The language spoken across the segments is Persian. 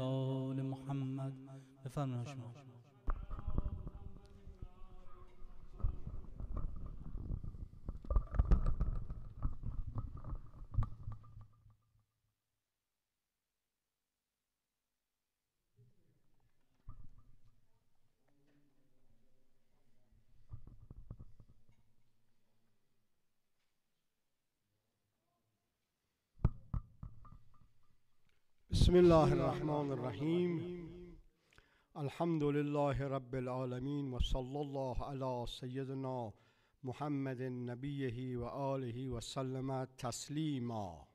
آل محمد. بفرمایید شما. بسم الله الرحمن الرحیم. الحمد لله رب العالمین و صلی الله علی سیدنا محمد نبیه و آله و سلم تسلیما.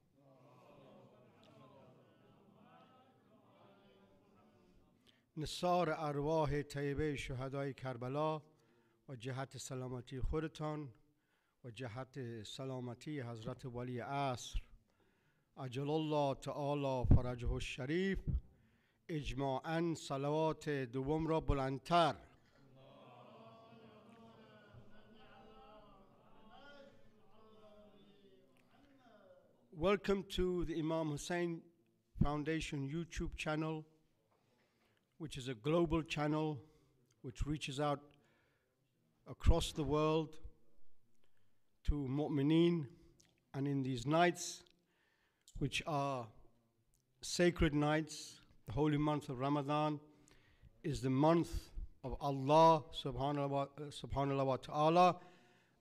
نصار ارواح طیبه شهدای کربلا و جهت سلامتی خودتان و جهت سلامتی حضرت ولی عصر. عجل الله تعالی فرجه الشریف اجماعا صلوات دوم را بلندتر Welcome to the Imam Hussein Foundation YouTube channel, which is a global channel which reaches out across the world to mu'mineen. And in these nights, which are sacred nights. The holy month of Ramadan is the month of Allah subhanahu wa, uh, wa ta'ala.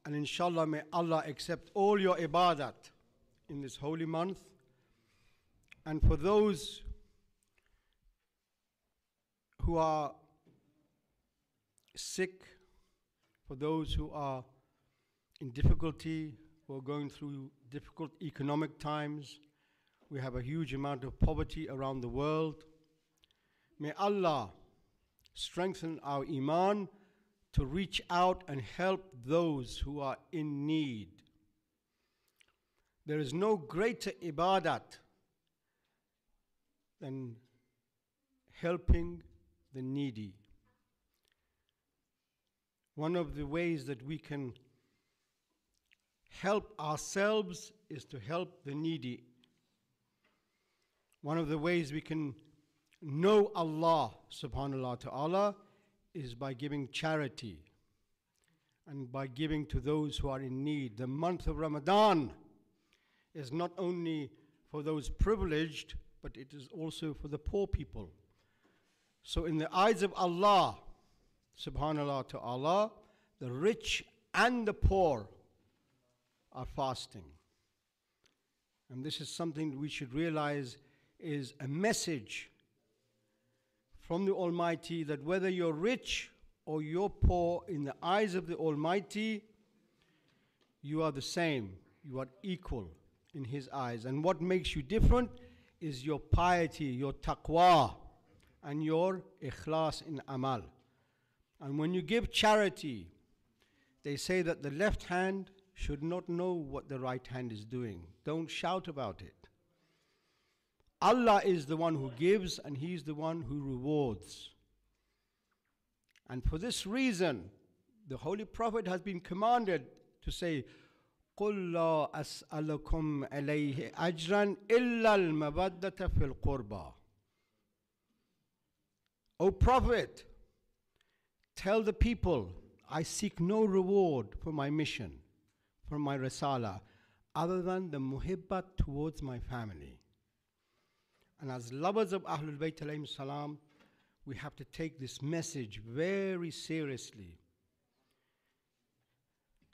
And inshallah, may Allah accept all your ibadat in this holy month. And for those who are sick, for those who are in difficulty, who are going through difficult economic times, we have a huge amount of poverty around the world. May Allah strengthen our Iman to reach out and help those who are in need. There is no greater ibadat than helping the needy. One of the ways that we can help ourselves is to help the needy one of the ways we can know Allah subhanahu wa ta'ala is by giving charity and by giving to those who are in need. The month of Ramadan is not only for those privileged, but it is also for the poor people. So, in the eyes of Allah subhanahu wa ta'ala, the rich and the poor are fasting. And this is something we should realize is a message from the Almighty that whether you're rich or you're poor, in the eyes of the Almighty, you are the same. You are equal in His eyes. And what makes you different is your piety, your taqwa, and your ikhlas in amal. And when you give charity, they say that the left hand should not know what the right hand is doing. Don't shout about it. Allah is the one who gives and He is the one who rewards. And for this reason, the Holy Prophet has been commanded to say, قل لا أسألكم عليه أجرا إلا المودة في القربى. O Prophet, tell the people, I seek no reward for my mission, for my risala, other than the muhibbat towards my family. And as lovers of Ahlul Bayt salam, we have to take this message very seriously.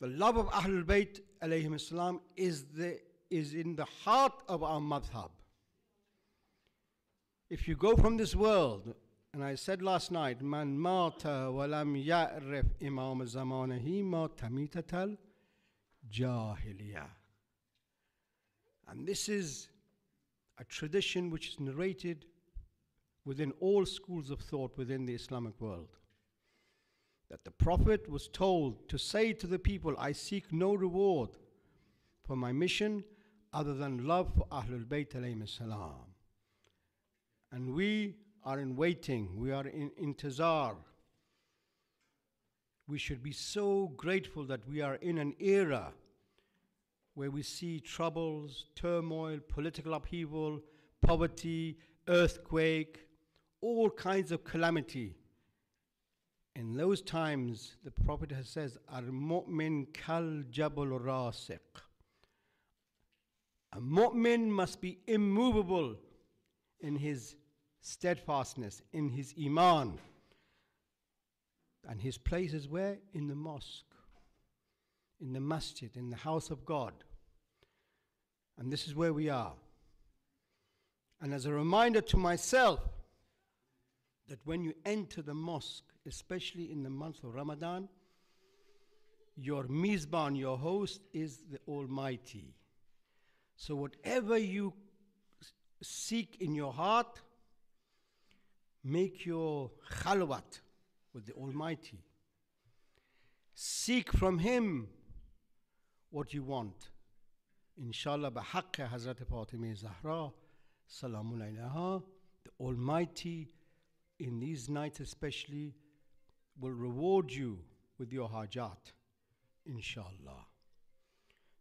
The love of Ahlul Bayt salam is, the, is in the heart of our madhab. If you go from this world, and I said last night, Man mata walam ya'rif imam zamanahi ma tamitatal jahiliya. And this is a tradition which is narrated within all schools of thought within the Islamic world. That the Prophet was told to say to the people, I seek no reward for my mission other than love for Ahlul Bayt salam. And we are in waiting, we are in intizar. We should be so grateful that we are in an era where we see troubles, turmoil, political upheaval, poverty, earthquake, all kinds of calamity. In those times, the Prophet says, Al-mu'min kal jabal rasiq. A mu'min must be immovable in his steadfastness, in his iman. And his place is where? In the mosque, in the masjid, in the house of God. And this is where we are. And as a reminder to myself that when you enter the mosque, especially in the month of Ramadan, your mizban, your host, is the Almighty. So whatever you seek in your heart, make your khalwat with the Almighty. Seek from Him what you want. Inshallah, بحق Hazrat Fatima Zahra, Salamun alayha, the Almighty in these nights especially will reward you with your hajat. Inshallah.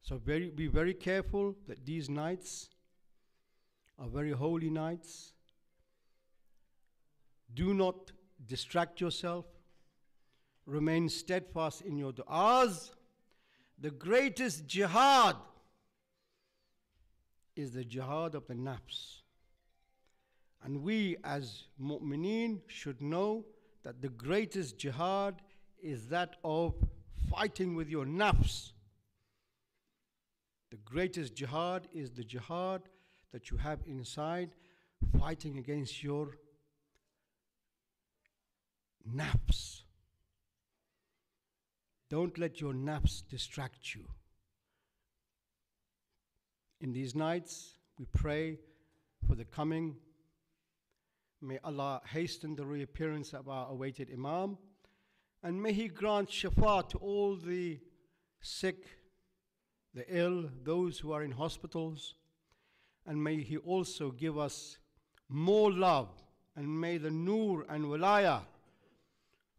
So very, be very careful that these nights are very holy nights. Do not distract yourself. Remain steadfast in your du'as. the greatest jihad is the jihad of the nafs. And we as mu'mineen should know that the greatest jihad is that of fighting with your nafs. The greatest jihad is the jihad that you have inside, fighting against your nafs. Don't let your naps distract you. In these nights, we pray for the coming. May Allah hasten the reappearance of our awaited Imam. And may He grant shafa to all the sick, the ill, those who are in hospitals. And may He also give us more love. And may the nur and walaya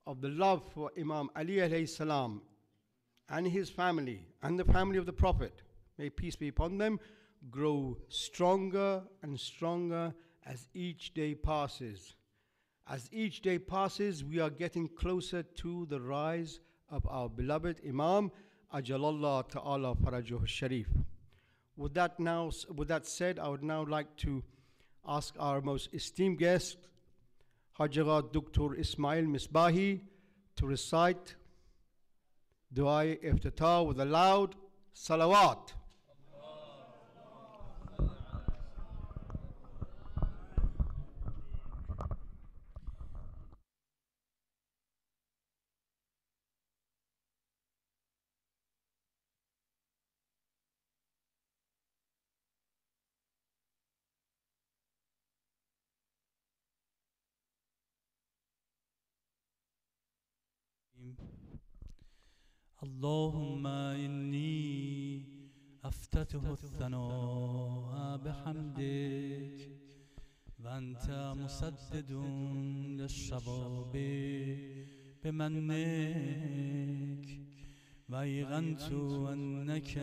of the love for Imam Ali alayhi salam and his family and the family of the Prophet, may peace be upon them, grow stronger and stronger as each day passes. As each day passes, we are getting closer to the rise of our beloved Imam Ajalallah Ta'ala Farajuh Sharif. With that now, with that said, I would now like to ask our most esteemed guest, Hajarat Dr. Ismail Misbahi, to recite Dua Iftitah with a loud salawat. اللهم إني أفتتح الثناء بحمدك وأنت مسدد للشباب بمنك. وأيقنت أنك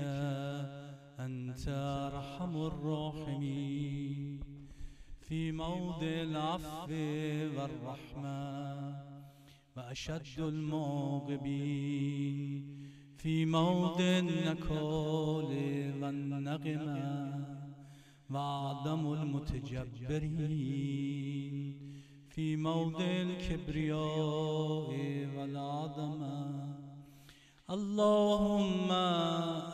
أنت أرحم الراحمين. في موضع العفو والرحمة وأشد المعقبين في موضع النكال والنغمة وأعظم المتجبرين. في موضع الكبرياء والعظمة. اللهم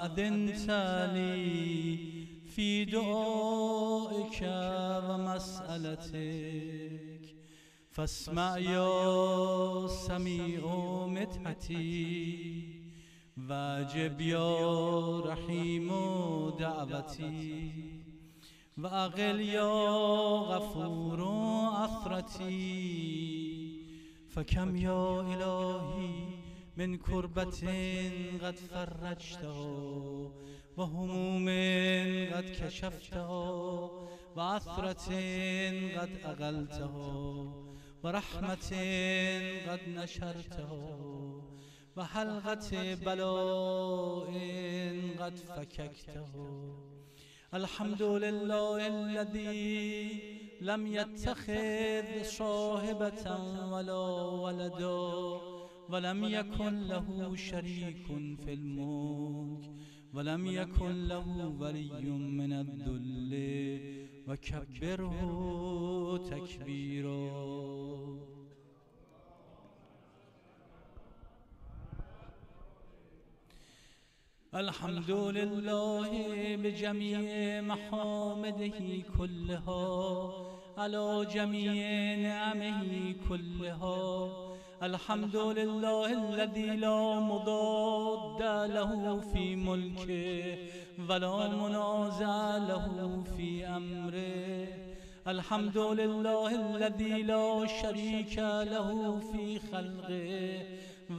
أذنت لي في دعائك ومسألتك فاسمع يا سميع مدحتي واجب يا رحيم دعوتي وأغل يا غفور عثرتي فكم يا إلهي من كربة قد فرجتها وهموم قد كشفتها وعثرة قد أغلتها ورحمة قد نشرتها وحلقة بلاء قد فككته. الحمد لله الذي لم يتخذ صاحبة ولا ولدا ولم يكن له شريك في الملك ولم يكن له ولي من الذل. وكبره تكبيرا الحمد لله بجميع محامده كلها على جميع نعمه كلها الحمد لله الذي لا مضاد له في ملكه ولا منازع له في أمره. الحمد لله الذي لا شريك له في خلقه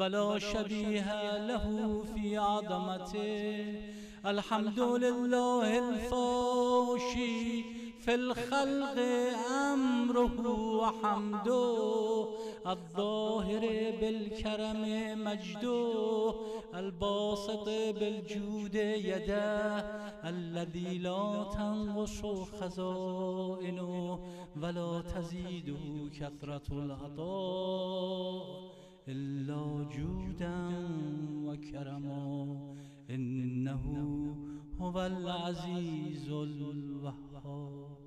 ولا شبيه له في عظمته. الحمد لله الفاشي في الخلق أمره وحمده. الظاهر بالكرم مجده الباسط بالجود يده الذي لا تنقص خزائنه ولا تزيده كثرة العطاء إلا جودا وكرما إنه هو العزيز الوهاب.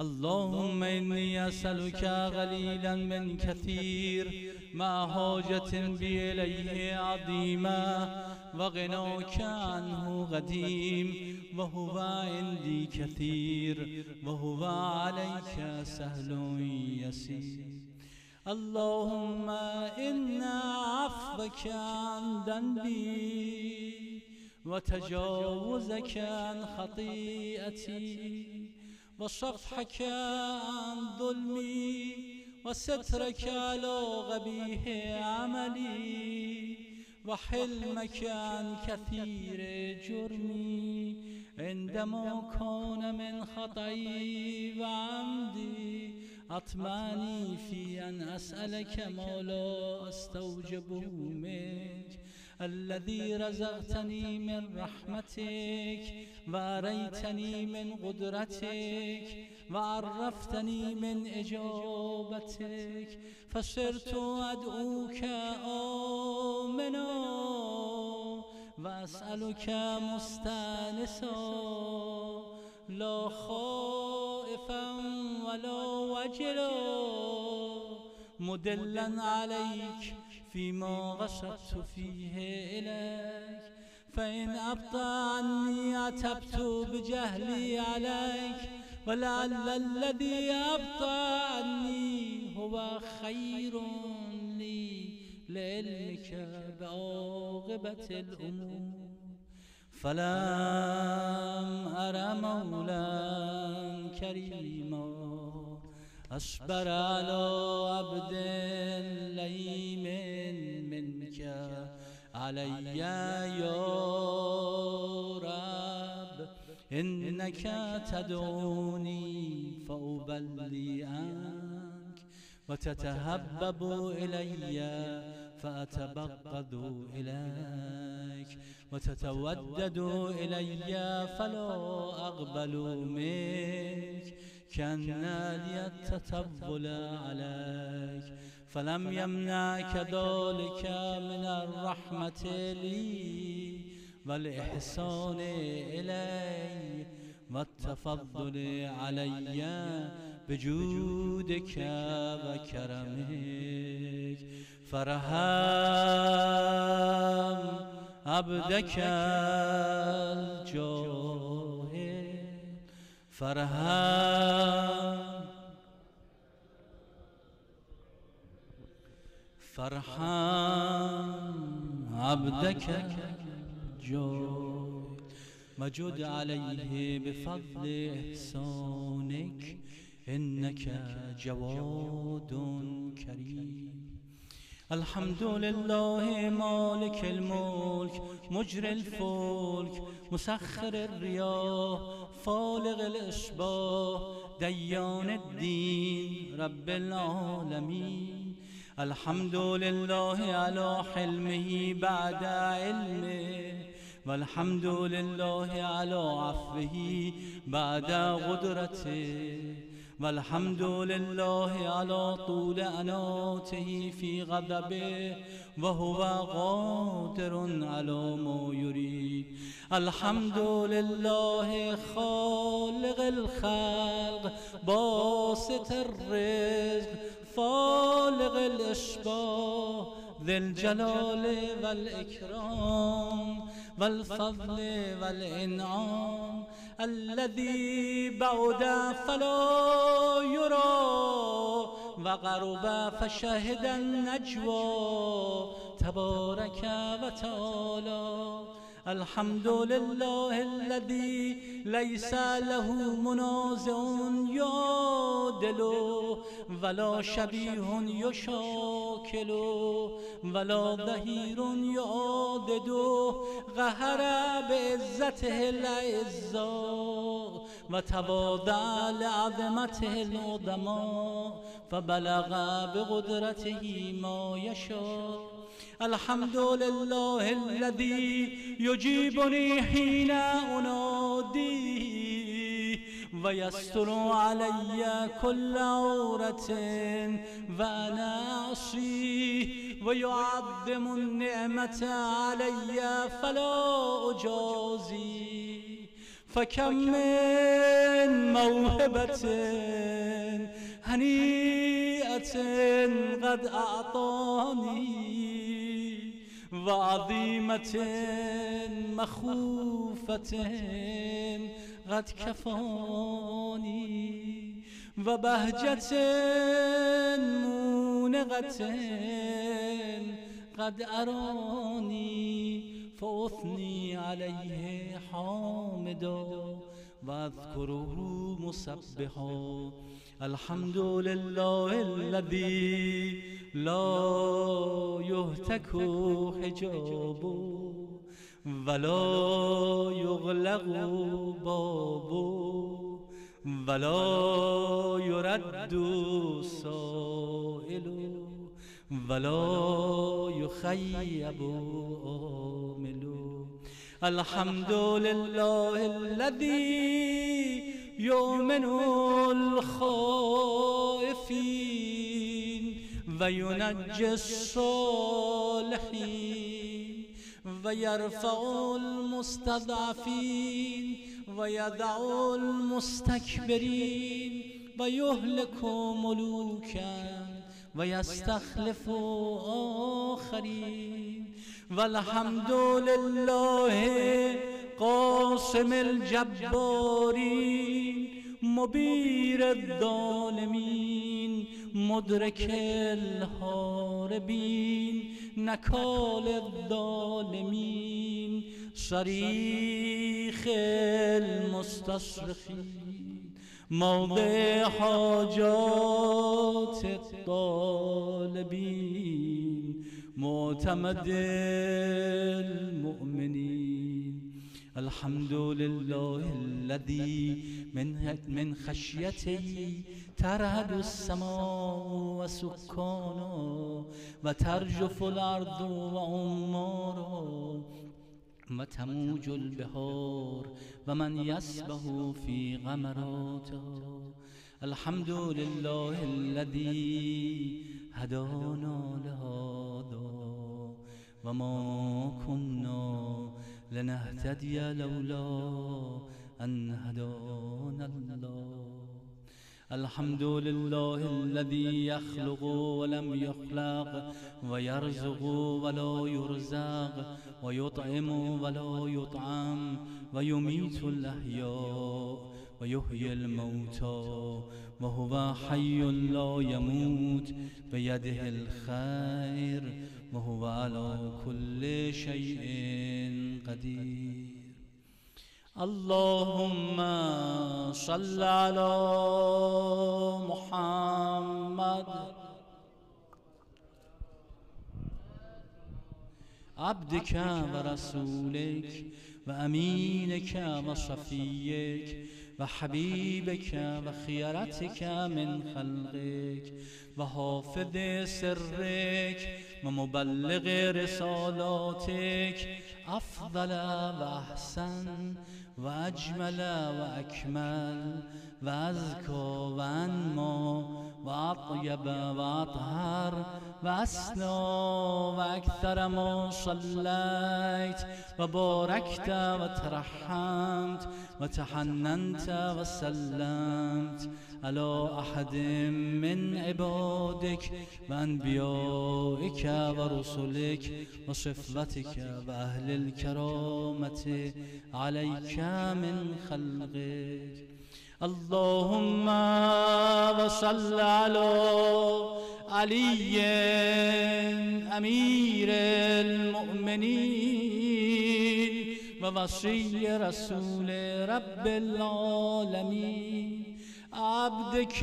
اللهم إني أسألك قليلا من كثير مع حاجة بي إليه عظيمة وغناك عنه قديم وهو عندي كثير وهو عليك سهل يسير. اللهم إن عفوك عن ذنبي وتجاوزك عن خطيئتي. وصفحك عن ظلمي وسترك على غبيه عملي وحلمك عن كثير جرمي عندما كان من خطئي وعمدي أطمعني في أن أسألك ما لا أستوجبه منك الذي رزقتني من رحمتك وأريتني من قدرتك وعرفتني من إجابتك. فصرت أدعوك آمنا وأسألك مستانسا. لا خائفا ولا وجلا. مدلا عليك فيما غشت فيه إليك. فإن أبطى عني عتبت بجهلي عليك. ولعل الذي أبطى عني هو خير لي لعلمك بعاقبة الأمور. فلم أر مولا كريما. أصبر على عبد لئيم منك علي يا رب إنك تدعوني فأبلي عنك وتتهبب إلي فأتبغض إليك وتتودد إلي فلا أقبل منك. كان لي التطول عليك. فلم يمنعك ذلك من الرحمة لي. والإحسان إلي والتفضل علي بجودك وكرمك. فرحم عبدك الجاهل فرحم فرحم عبدك جود مجد عليه بفضل إحسانك إنك جواد كريم. الحمد لله مالك الملك مجري الفلك مسخر الرياح فالغ الإصباح ديان الدين رب العالمين. الحمد لله على حلمه بعد علمه والحمد لله على عفوه بعد قدرته. والحمد لله على طول أناته في غضبه وهو قادر على ما يريد الحمد لله خالق الخلق باسط الرزق فالق الاشباه ذي الجلال والإكرام والفضل والإنعام الذي بعد فلا يرى وقرب فشهد النجوى تبارك وتعالى. الحمد لله الذي ليس له منازع يعدل ولا شبيه يشاكل ولا ظهير يعدد قهر بعزته الأعزاء وتواضع لعظمته العظماء فبلغ بقدرته ما يشاء الحمد لله الذي يجيبني حين أناديه ويستر علي كل عورة وأنا أعصيه ويعظم النعمة علي فلا أجازي فكم من موهبة هنيئة قد أعطاني وعظيمة مخوفة قد كفاني وبهجة مونغة قد أراني فأثني عليه حامدا. واذكره مسبحا الحمد لله الذي لا يهتك حجابه ولا يغلق بابه ولا يرد سائل ولا يخيب آمل الحمد لله الذي يؤمن الخائفين وينجي الصالحين ويرفع المستضعفين ويدع المستكبرين ويهلك ملوكا ويستخلف آخرين والحمد لله قاسم الجبارين مبير الظالمين مدرك الهاربين نكال الظالمين صريخ المستصرخين موضع حاجات الطالبين معتمد المؤمنين الحمد لله الذي من من خشيته ترهد السماء وسكانه وترجف الأرض وعماره وتموج البحار ومن يسبه في غمراته. الحمد لله الذي هدانا لهذا وما كنا لنهتدي لولا أن هدانا الله. الحمد لله الذي يخلق ولم يخلق ويرزق ولا يرزق ويطعم ولا يطعم ويميت الأحياء ويحيي الموتى وهو حي لا يموت بيده الخير وهو على كل شيء قدير. اللهم صل على محمد. عبدك ورسولك وأمينك وصفيك وحبيبك وخيرتك من خلقك وحافظ سرك ومبلغ رسالاتك أفضل وأحسن وأجمل وأكمل وأزكى وأنمى وأطيب وأطهر وأسنى وأكثر ما صليت وباركت وترحمت وتحننت وسلمت على أحد من عبادك وأنبيائك ورسلك وصفتك وأهل الكرامة عليك من خلقك اللهم وصل على علي أمير المؤمنين ووصي رسول رب العالمين. عبدك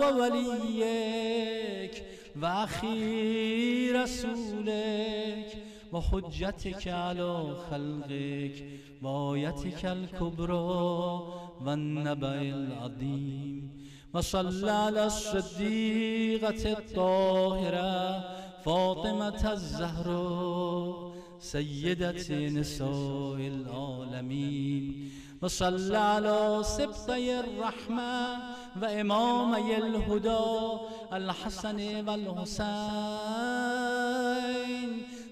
ووليك وأخي رسولك وحجتك على خلقك وآيتك الكبرى والنبأ العظيم وصلى على الصديقة الطاهرة فاطمة الزهراء سيدة نساء العالمين وصلى على سبطي الرحمة وإمامي الهدى الحسن والحسين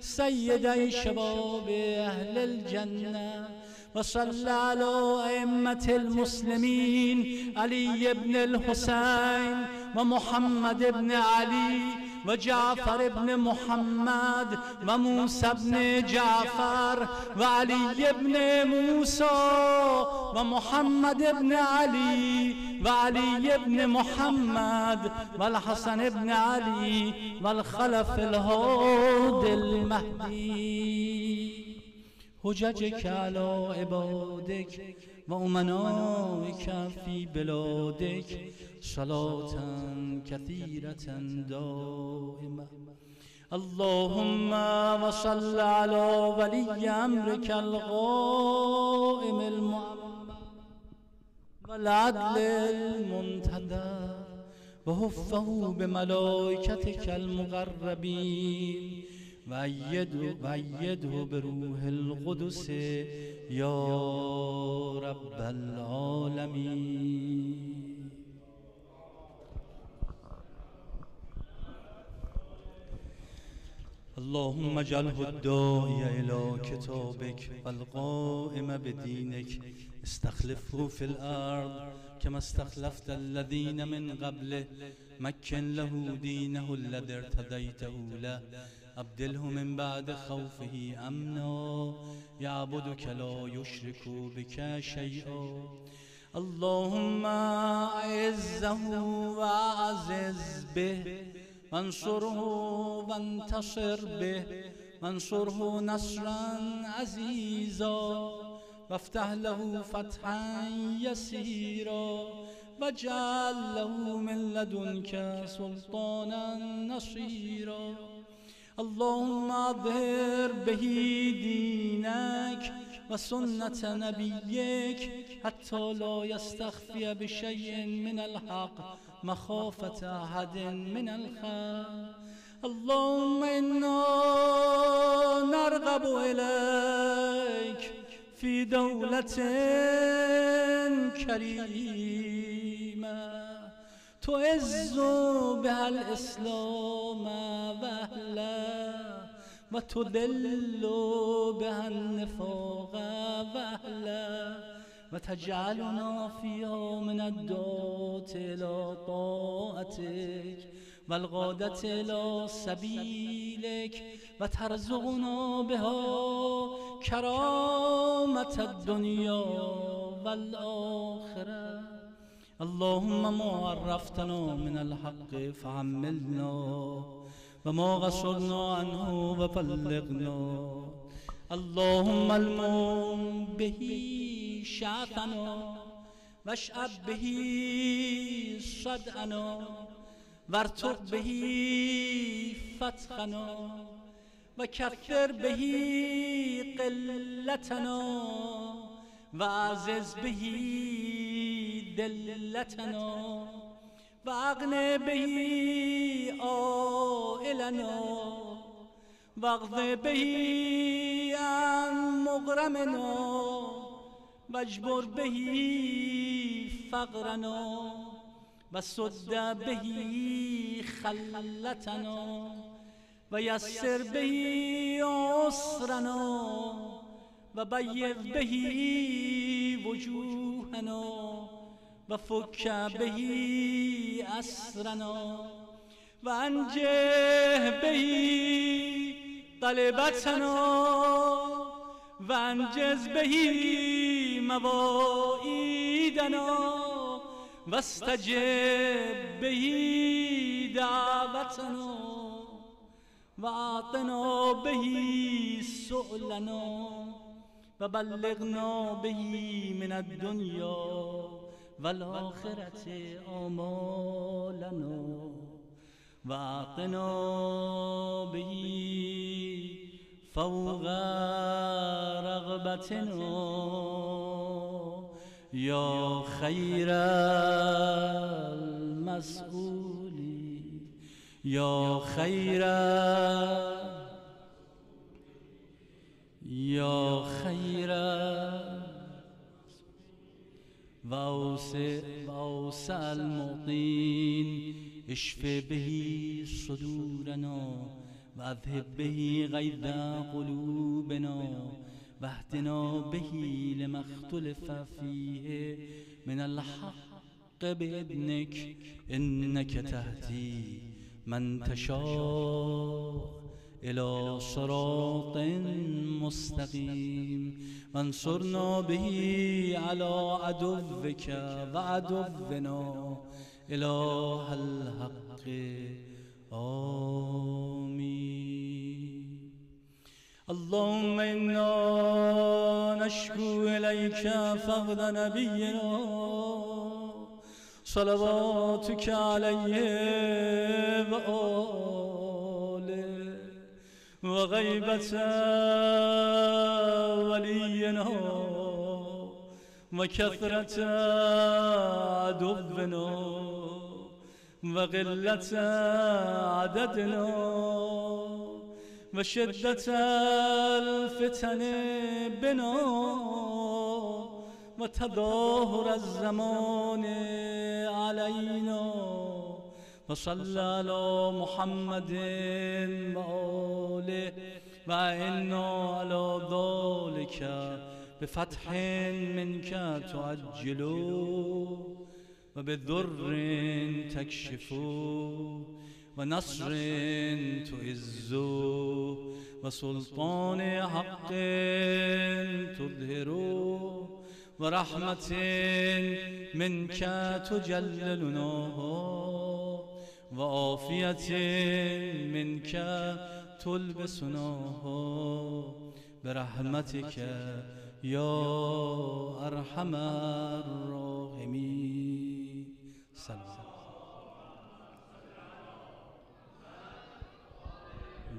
سيدي شباب أهل الجنة وصلى على أئمة المسلمين علي بن الحسين ومحمد بن علي وجعفر بن محمد وموسى بن جعفر وعلي بن موسى ومحمد بن علي وعلي بن محمد والحسن بن علي والخلف الهود المهدي حججك على عبادك وأمنائك في بلادك صلاة كثيرة دائمة اللهم وصل على ولي أمرك القائم المعمى والعدل المنتدى وهفه بملائكتك المقربين وأيده, وأيده بروح القدس يا رب العالمين. اللهم اجعله الداعي إلى كتابك والقائم بدينك. استخلفه في الأرض كما استخلفت الذين من قبله. مكن له دينه الذي ارتديته له. أبدله من بعد خوفه أمنا يعبدك لا يشرك بك شيئا اللهم أعزه وأعزز به. وانصره وانتصر به. وانصره نصرا عزيزا. وافتح له فتحا يسيرا. واجعل له من لدنك سلطانا نصيرا. اللهم اظهر به دينك وسنة نبيك حتى لا يستخفي بشيء من الحق مخافة أحد من الخلق اللهم إنا نرغب إليك في دولة كريمة تعز بها الإسلام وأهله وتذل بها النفاق وأهله وتجعلنا فيها من الدعاة إلى طاعتك والغادة إلى سبيلك وترزقنا بها كرامة الدنيا والآخرة اللهم ما عرفتنا من الحق فعملنا وما غصرنا عنه وبلغنا. اللهم الموم به شعثنا واشعب به صدعنا وارتق به فتحنا وكثر به قلتنا وعزز به دلتنا واغن به آئلنا لنا واغض به عن مغرمنا واجبر به فقرنا و صد به خلتنا و یسر به عسرنا و بیض به وجوهنا و فک به اسرنا و انجه به طلبتنا و انجز به مواعیدنا و استجب به دعوتنا و اعطنا به سؤلنا و بلغنا به من الدنیا. والآخرة آمالنا و اعطنا به فوق رغبتنا. یا خیر المسئولی یا خیر یا خیر و اوسع المعطین اشف به صدورنا و اذهب به غیظ قلوبنا. واهدنا به لما اختلف فيه. من الحق بإذنك إنك تهدي من تشاء. إلى صراط مستقيم. وانصرنا به على عدوك وعدونا. إله الحق. آمين. اللهم إنا نشكو إليك فقد نبينا. صلواتك عليه وغيبة ولينا وكثرة عدونا وقلة عددنا وشدة الفتن بنا وتظاهر الزمان علينا. وصلى على محمد وآله وإنا على ذلك بفتح منك تعجل وبذر تكشف ونصر تعز وسلطان حق تظهر ورحمة منك تجللنا وعافية منك تلبسنا برحمتك يا أرحم الراحمين سلام.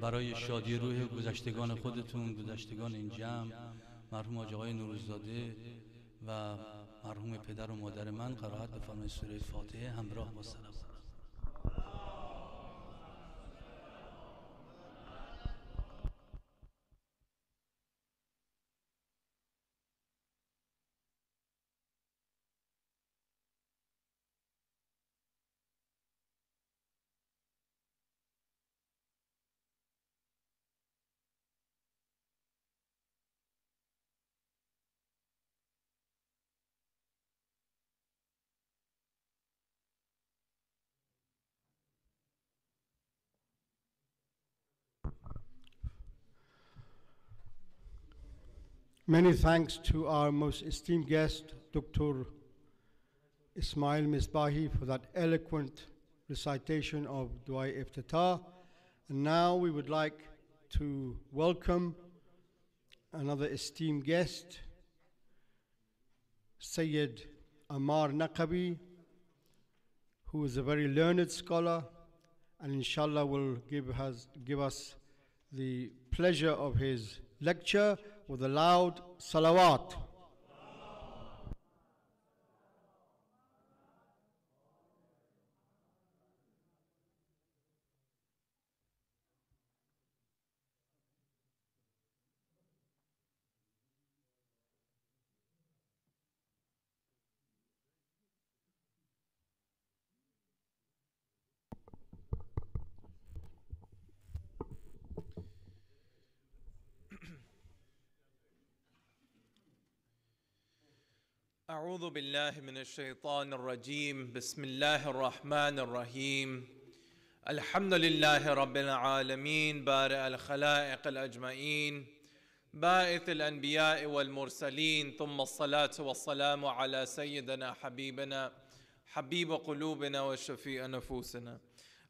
برای شادی روح گذشتگان خودتون گذشتگان این جمع مرحوم آقای نوروزاده و مرحوم پدر و مادر من قرائت بفرمایید سوره فاتحه همراه با سلام. Many thanks to our most esteemed guest, Dr. Ismail Misbahi, for that eloquent recitation of Dua Iftitah. And now we would like to welcome another esteemed guest, Sayyid Amar Naqabi, who is a very learned scholar and inshallah will give us, give us the pleasure of his lecture with a loud salawat. أعوذ بالله من الشيطان الرجيم. بسم الله الرحمن الرحيم. الحمد لله رب العالمين بارئ الخلائق الأجمعين باعث الأنبياء والمرسلين ثم الصلاة والسلام على سيدنا حبيبنا حبيب قلوبنا وشفيع نفوسنا.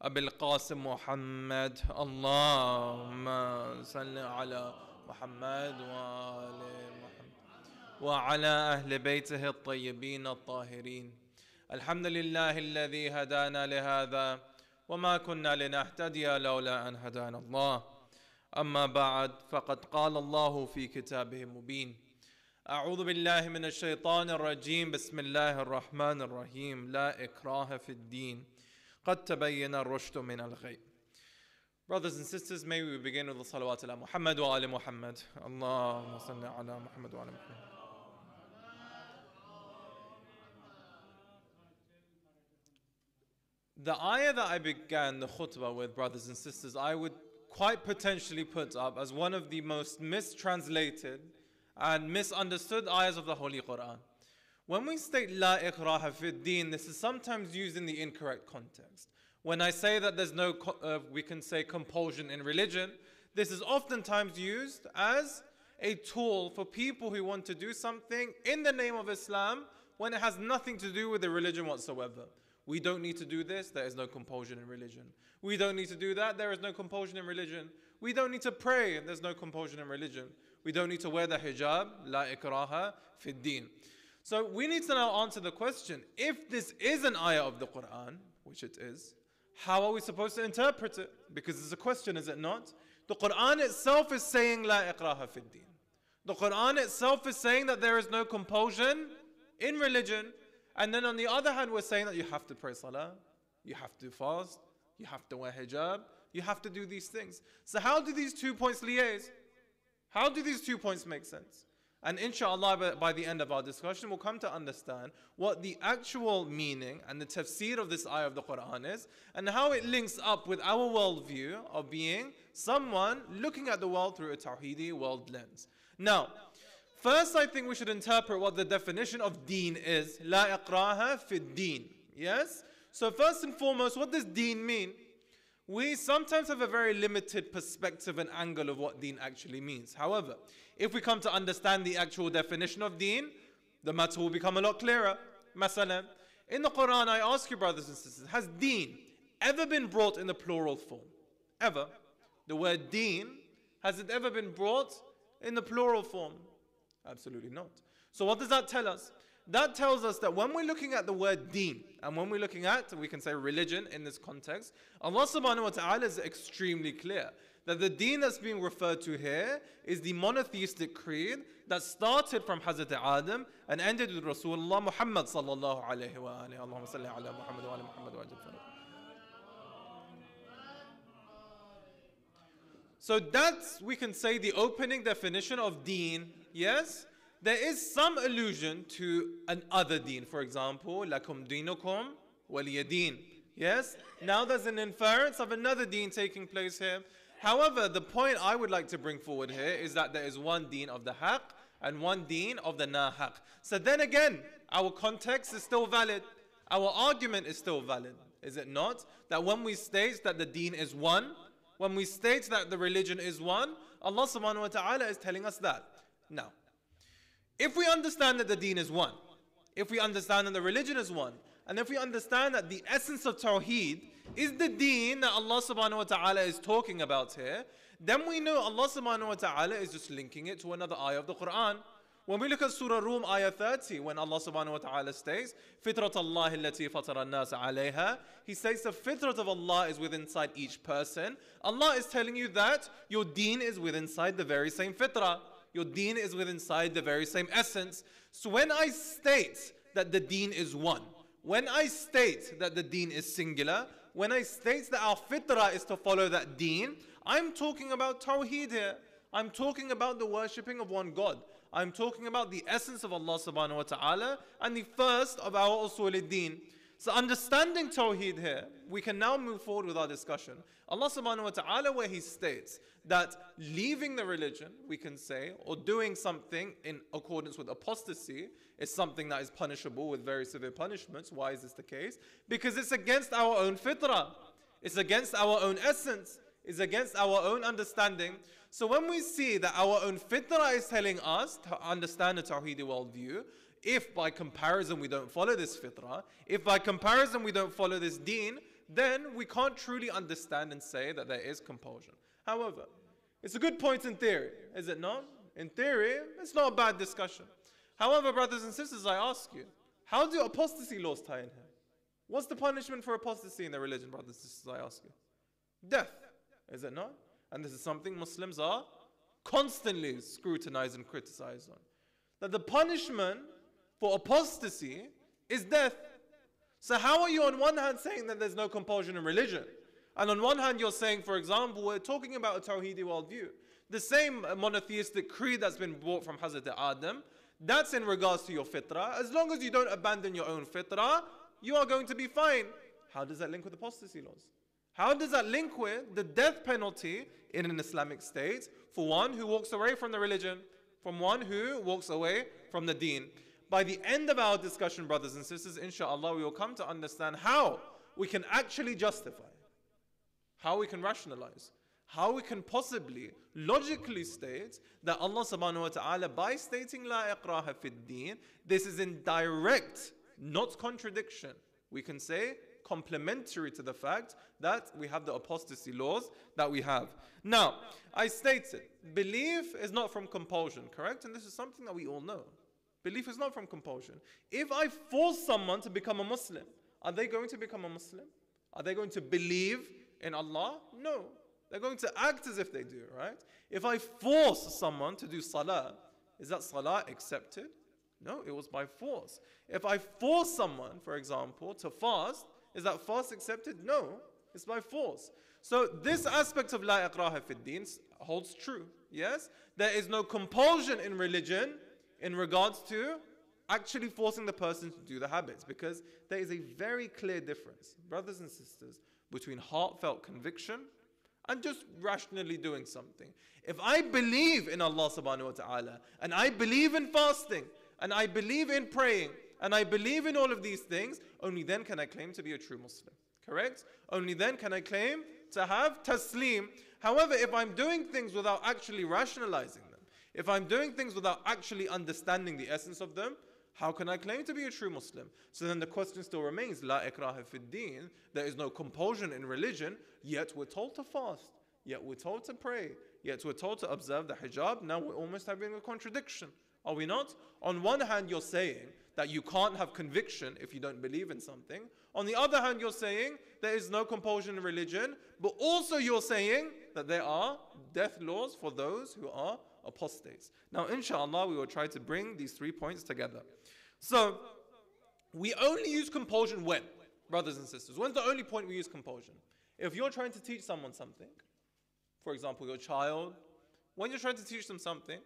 أبي القاسم محمد اللهم صل على محمد وآل محمد وعلى أهل بيته الطيبين الطاهرين. الحمد لله الذي هدانا لهذا وما كنا لنهتدي لولا أن هدانا الله. أما بعد فقد قال الله في كتابه المبين. أعوذ بالله من الشيطان الرجيم. بسم الله الرحمن الرحيم. لا إكراه في الدين. قد تبين الرشد من الغي Brothers and sisters, may we begin with the salawat ala Muhammad wa ali Muhammad. Allahumma salli ala Muhammad wa ali Muhammad. The ayah that I began the khutbah with, brothers and sisters, I would quite potentially put up as one of the most mistranslated and misunderstood ayahs of the Holy Quran. When we state La ikraha fi din, this is sometimes used in the incorrect context. When I say that there's no, uh, we can say compulsion in religion, this is oftentimes used as a tool for people who want to do something in the name of Islam when it has nothing to do with the religion whatsoever. We don't need to do this, there is no compulsion in religion. We don't need to do that, there is no compulsion in religion. We don't need to pray, and there's no compulsion in religion. We don't need to wear the hijab, la ikraha fi din. So we need to now answer the question if this is an ayah of the Quran, which it is, how are we supposed to interpret it? Because it's a question, is it not? The Quran itself is saying La ikraha fi din. The Quran itself is saying that there is no compulsion in religion. And then on the other hand, we're saying that you have to pray salah, you have to fast, you have to wear hijab, you have to do these things. So, how do these two points liaise? How do these two points make sense? And inshallah, by- the end of our discussion, we'll come to understand what the actual meaning and the tafsir of this ayah of the Quran is, and how it links up with our worldview of being someone looking at the world through a Tawheedi world lens. Now, first, I think we should interpret what the definition of deen is. La iqraha fi deen. Yes? So, first and foremost, what does deen mean? We sometimes have a very limited perspective and angle of what deen actually means. However, if we come to understand the actual definition of deen, the matter will become a lot clearer. Masalan, in the Quran, I ask you, brothers and sisters, has deen ever been brought in the plural form? Ever? The word deen, has it ever been brought in the plural form? Absolutely not. So, what does that tell us? That tells us that when we're looking at the word deen, and when we're looking at, we can say religion in this context, Allah subhanahu wa ta'ala is extremely clear that the deen that's being referred to here is the monotheistic creed that started from Hazrat Adam and ended with Rasulullah Muhammad sallallahu alayhi wa alihi. Allahumma salli ala Muhammad wa ala Muhammad wa ajal. So that's, we can say, the opening definition of deen, yes? There is some allusion to an other deen. For example, lakum dinukum waliyadeen. Yes? Now there's an inference of another deen taking place here. However, the point I would like to bring forward here is that there is one deen of the haq and one deen of the nahaq. So then again, our context is still valid. Our argument is still valid. Is it not? That when we state that the deen is one, when we state that the religion is one, Allah subhanahu wa ta'ala is telling us that. Now, if we understand that the deen is one, if we understand that the religion is one, and if we understand that the essence of Tawheed is the deen that Allah subhanahu wa ta'ala is talking about here, then we know Allah subhanahu wa ta'ala is just linking it to another ayah of the Quran. When we look at Surah Rum, ayah 30, when Allah subhanahu wa ta'ala states, Fitrat Allah nas alayha, He says the fitrat of Allah is within inside each person. Allah is telling you that your deen is within inside the very same fitrah. Your deen is within inside the very same essence. So when I state that the deen is one, when I state that the deen is singular, when I state that our fitrah is to follow that deen, I'm talking about tawheed here. I'm talking about the worshipping of one God. I'm talking about the essence of Allah subhanahu wa ta'ala and the first of our usul deen. So understanding Tawheed here, we can now move forward with our discussion. Allah subhanahu wa ta'ala, where He states that leaving the religion, we can say, or doing something in accordance with apostasy is something that is punishable with very severe punishments. Why is this the case? Because it's against our own fitrah. It's against our own essence. It's against our own understanding. So when we see that our own fitrah is telling us to understand the Tawheedi worldview, if by comparison we don't follow this fitrah, if by comparison we don't follow this deen, then we can't truly understand and say that there is compulsion. However, it's a good point in theory, is it not? In theory, it's not a bad discussion. However, brothers and sisters, I ask you, how do apostasy laws tie in here? What's the punishment for apostasy in the religion, brothers and sisters? I ask you. Death, is it not? And this is something Muslims are constantly scrutinized and criticized on. That the punishment for apostasy is death. So, how are you on one hand saying that there's no compulsion in religion? And on one hand, you're saying, for example, we're talking about a Tawhidi worldview. The same monotheistic creed that's been brought from Hazrat Adam, that's in regards to your fitrah. As long as you don't abandon your own fitrah, you are going to be fine. How does that link with apostasy laws? How does that link with the death penalty in an Islamic state for one who walks away from the religion, from one who walks away from the deen? By the end of our discussion, brothers and sisters, inshallah, we will come to understand how we can actually justify, how we can rationalize, how we can possibly logically state that Allah subhanahu wa ta'ala, by stating La iqraha fid deen, this is in direct, not contradiction. We can say complementary to the fact that we have the apostasy laws that we have. Now, I stated, belief is not from compulsion, correct? And this is something that we all know. Belief is not from compulsion. If I force someone to become a Muslim, are they going to become a Muslim? Are they going to believe in Allah? No. They're going to act as if they do, right? If I force someone to do salah, is that salah accepted? No, it was by force. If I force someone, for example, to fast, is that fast accepted? No, it's by force. So this aspect of la iqraha fid din holds true. Yes, there is no compulsion in religion in regards to actually forcing the person to do the habits because there is a very clear difference, brothers and sisters, between heartfelt conviction and just rationally doing something. If I believe in Allah subhanahu wa ta'ala and I believe in fasting and I believe in praying and I believe in all of these things, only then can I claim to be a true Muslim. Correct? Only then can I claim to have taslim. However, if I'm doing things without actually rationalizing if I'm doing things without actually understanding the essence of them, how can I claim to be a true Muslim? So then the question still remains, La ikraha fid din. There is no compulsion in religion, yet we're told to fast, yet we're told to pray, yet we're told to observe the hijab. Now we're almost having a contradiction. Are we not? On one hand, you're saying that you can't have conviction if you don't believe in something. On the other hand, you're saying there is no compulsion in religion, but also you're saying that there are death laws for those who are apostates. Now, inshallah, we will try to bring these three points together. So, we only use compulsion when, brothers and sisters? When's the only point we use compulsion? If you're trying to teach someone something, for example, your child, when you're trying to teach them something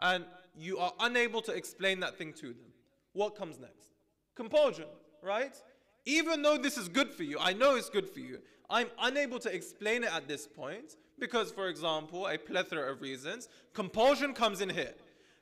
and you are unable to explain that thing to them, what comes next? Compulsion, right? Even though this is good for you, I know it's good for you, I'm unable to explain it at this point because, for example, a plethora of reasons, compulsion comes in here.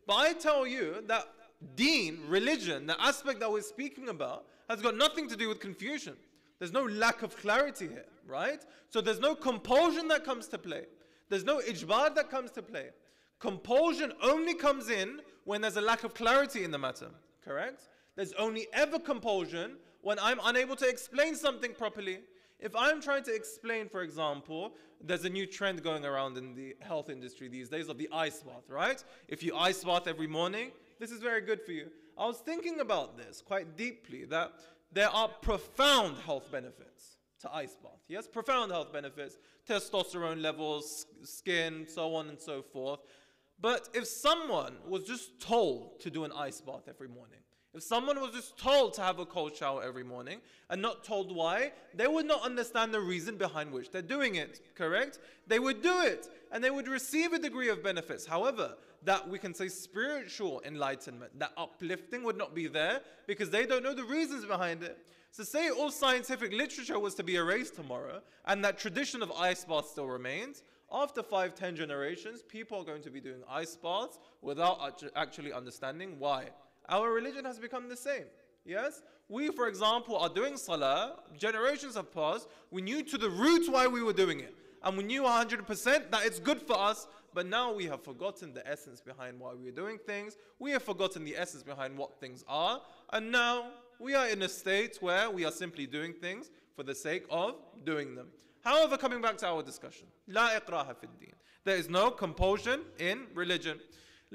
But I tell you that deen, religion, the aspect that we're speaking about, has got nothing to do with confusion. There's no lack of clarity here, right? So there's no compulsion that comes to play. There's no ijbar that comes to play. Compulsion only comes in when there's a lack of clarity in the matter, correct? There's only ever compulsion when I'm unable to explain something properly. If I'm trying to explain, for example, there's a new trend going around in the health industry these days of the ice bath, right? If you ice bath every morning, this is very good for you. I was thinking about this quite deeply that there are profound health benefits to ice bath. Yes, profound health benefits, testosterone levels, skin, so on and so forth. But if someone was just told to do an ice bath every morning, if someone was just told to have a cold shower every morning and not told why, they would not understand the reason behind which they're doing it, correct? They would do it and they would receive a degree of benefits. However, that we can say spiritual enlightenment, that uplifting would not be there because they don't know the reasons behind it. So say all scientific literature was to be erased tomorrow, and that tradition of ice baths still remains. After five, ten generations, people are going to be doing ice baths without actually understanding why Our religion has become the same. Yes? We, for example, are doing salah, generations have passed, we knew to the root why we were doing it. And we knew 100% that it's good for us, but now we have forgotten the essence behind why we are doing things. We have forgotten the essence behind what things are. And now we are in a state where we are simply doing things for the sake of doing them. However, coming back to our discussion, لا إكراه في الدين. There is no compulsion in religion.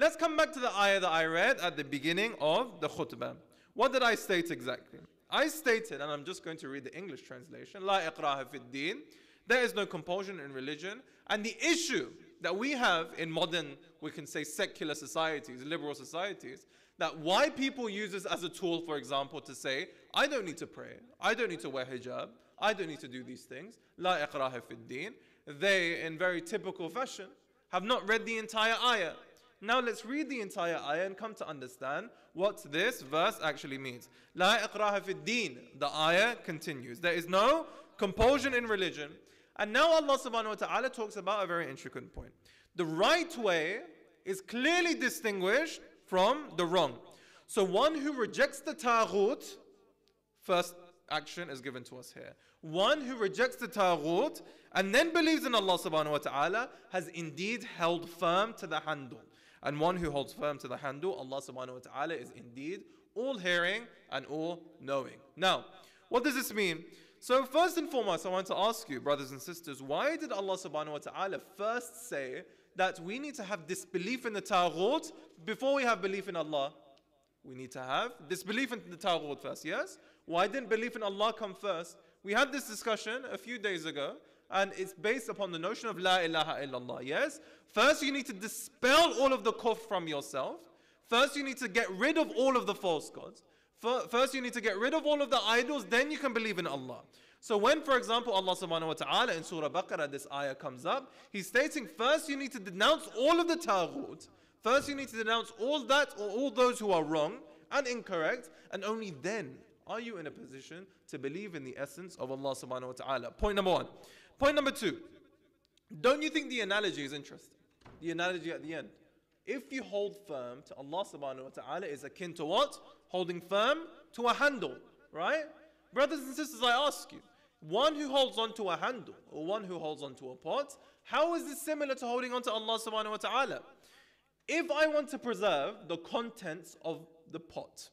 Let's come back to the ayah that I read at the beginning of the khutbah. What did I state exactly? I stated, and I'm just going to read the English translation, La iqraha fid deen. There is no compulsion in religion. And the issue that we have in modern, we can say secular societies, liberal societies, that why people use this as a tool, for example, to say, I don't need to pray, I don't need to wear hijab, I don't need to do these things, la iqraha fid deen. They, in very typical fashion, have not read the entire ayah. Now let's read the entire ayah and come to understand what this verse actually means. La iqraha fid din. The ayah continues. There is no compulsion in religion. And now Allah subhanahu wa ta'ala talks about a very intricate point. The right way is clearly distinguished from the wrong. So one who rejects the taghut, first action is given to us here. One who rejects the taghut and then believes in Allah subhanahu wa ta'ala has indeed held firm to the handle. And one who holds firm to the handle, Allah subhanahu wa ta'ala is indeed all hearing and all knowing. Now, what does this mean? So, first and foremost, I want to ask you, brothers and sisters, why did Allah subhanahu wa ta'ala first say that we need to have disbelief in the Taghut before we have belief in Allah? We need to have disbelief in the Taghut first, yes? Why didn't belief in Allah come first? We had this discussion a few days ago, and it's based upon the notion of La ilaha illallah, yes? First, you need to dispel all of the kufr from yourself. First, you need to get rid of all of the false gods. First, you need to get rid of all of the idols, then you can believe in Allah. So, when, for example, Allah subhanahu wa ta'ala in Surah Baqarah, this ayah comes up, He's stating first you need to denounce all of the taghut. First, you need to denounce all that or all those who are wrong and incorrect, and only then are you in a position to believe in the essence of Allah subhanahu wa ta'ala. Point number one. Point number two. Don't you think the analogy is interesting? The analogy at the end. If you hold firm to Allah subhanahu wa ta'ala is akin to what? Holding firm to a handle, right? Brothers and sisters, I ask you, one who holds on to a handle or one who holds on to a pot, how is this similar to holding on to Allah subhanahu wa ta'ala? If I want to preserve the contents of the pot,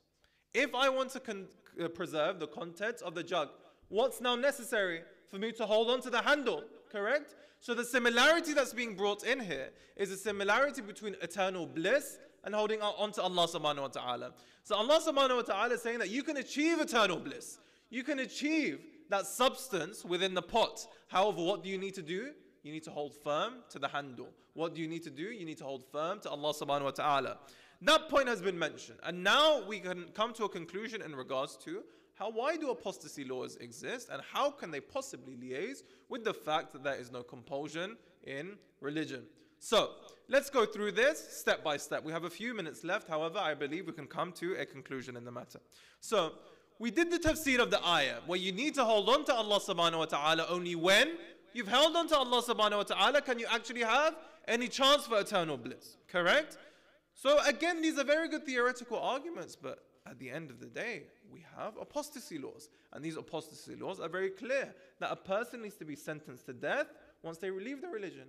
if I want to con- uh, preserve the contents of the jug, what's now necessary for me to hold on to the handle? Correct? So the similarity that's being brought in here is a similarity between eternal bliss and holding on to Allah subhanahu wa ta'ala. So Allah subhanahu wa ta'ala is saying that you can achieve eternal bliss. You can achieve that substance within the pot. However, what do you need to do? You need to hold firm to the handle. What do you need to do? You need to hold firm to Allah subhanahu wa ta'ala. That point has been mentioned. And now we can come to a conclusion in regards to how why do apostasy laws exist and how can they possibly liaise with the fact that there is no compulsion in religion. So, let's go through this step by step. We have a few minutes left, however, I believe we can come to a conclusion in the matter. So, we did the tafsir of the ayah where you need to hold on to Allah subhanahu wa ta'ala only when you've held on to Allah subhanahu wa ta'ala can you actually have any chance for eternal bliss. Correct? So again, these are very good theoretical arguments, but at the end of the day, we have apostasy laws. And these apostasy laws are very clear that a person needs to be sentenced to death once they leave their religion.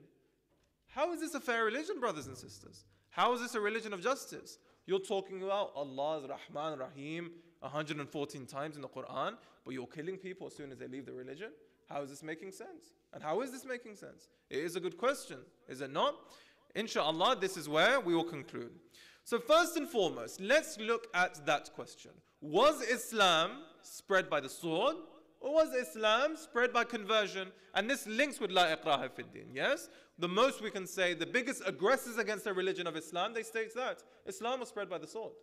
How is this a fair religion, brothers and sisters? How is this a religion of justice? You're talking about Allah's Rahman Rahim 114 times in the Quran, but you're killing people as soon as they leave the religion? How is this making sense? And how is this making sense? It is a good question, is it not? Inshallah, this is where we will conclude. So, first and foremost, let's look at that question. Was Islam spread by the sword or was Islam spread by conversion? And this links with La iqraha fid din, yes? The most we can say, the biggest aggressors against the religion of Islam, they state that Islam was spread by the sword.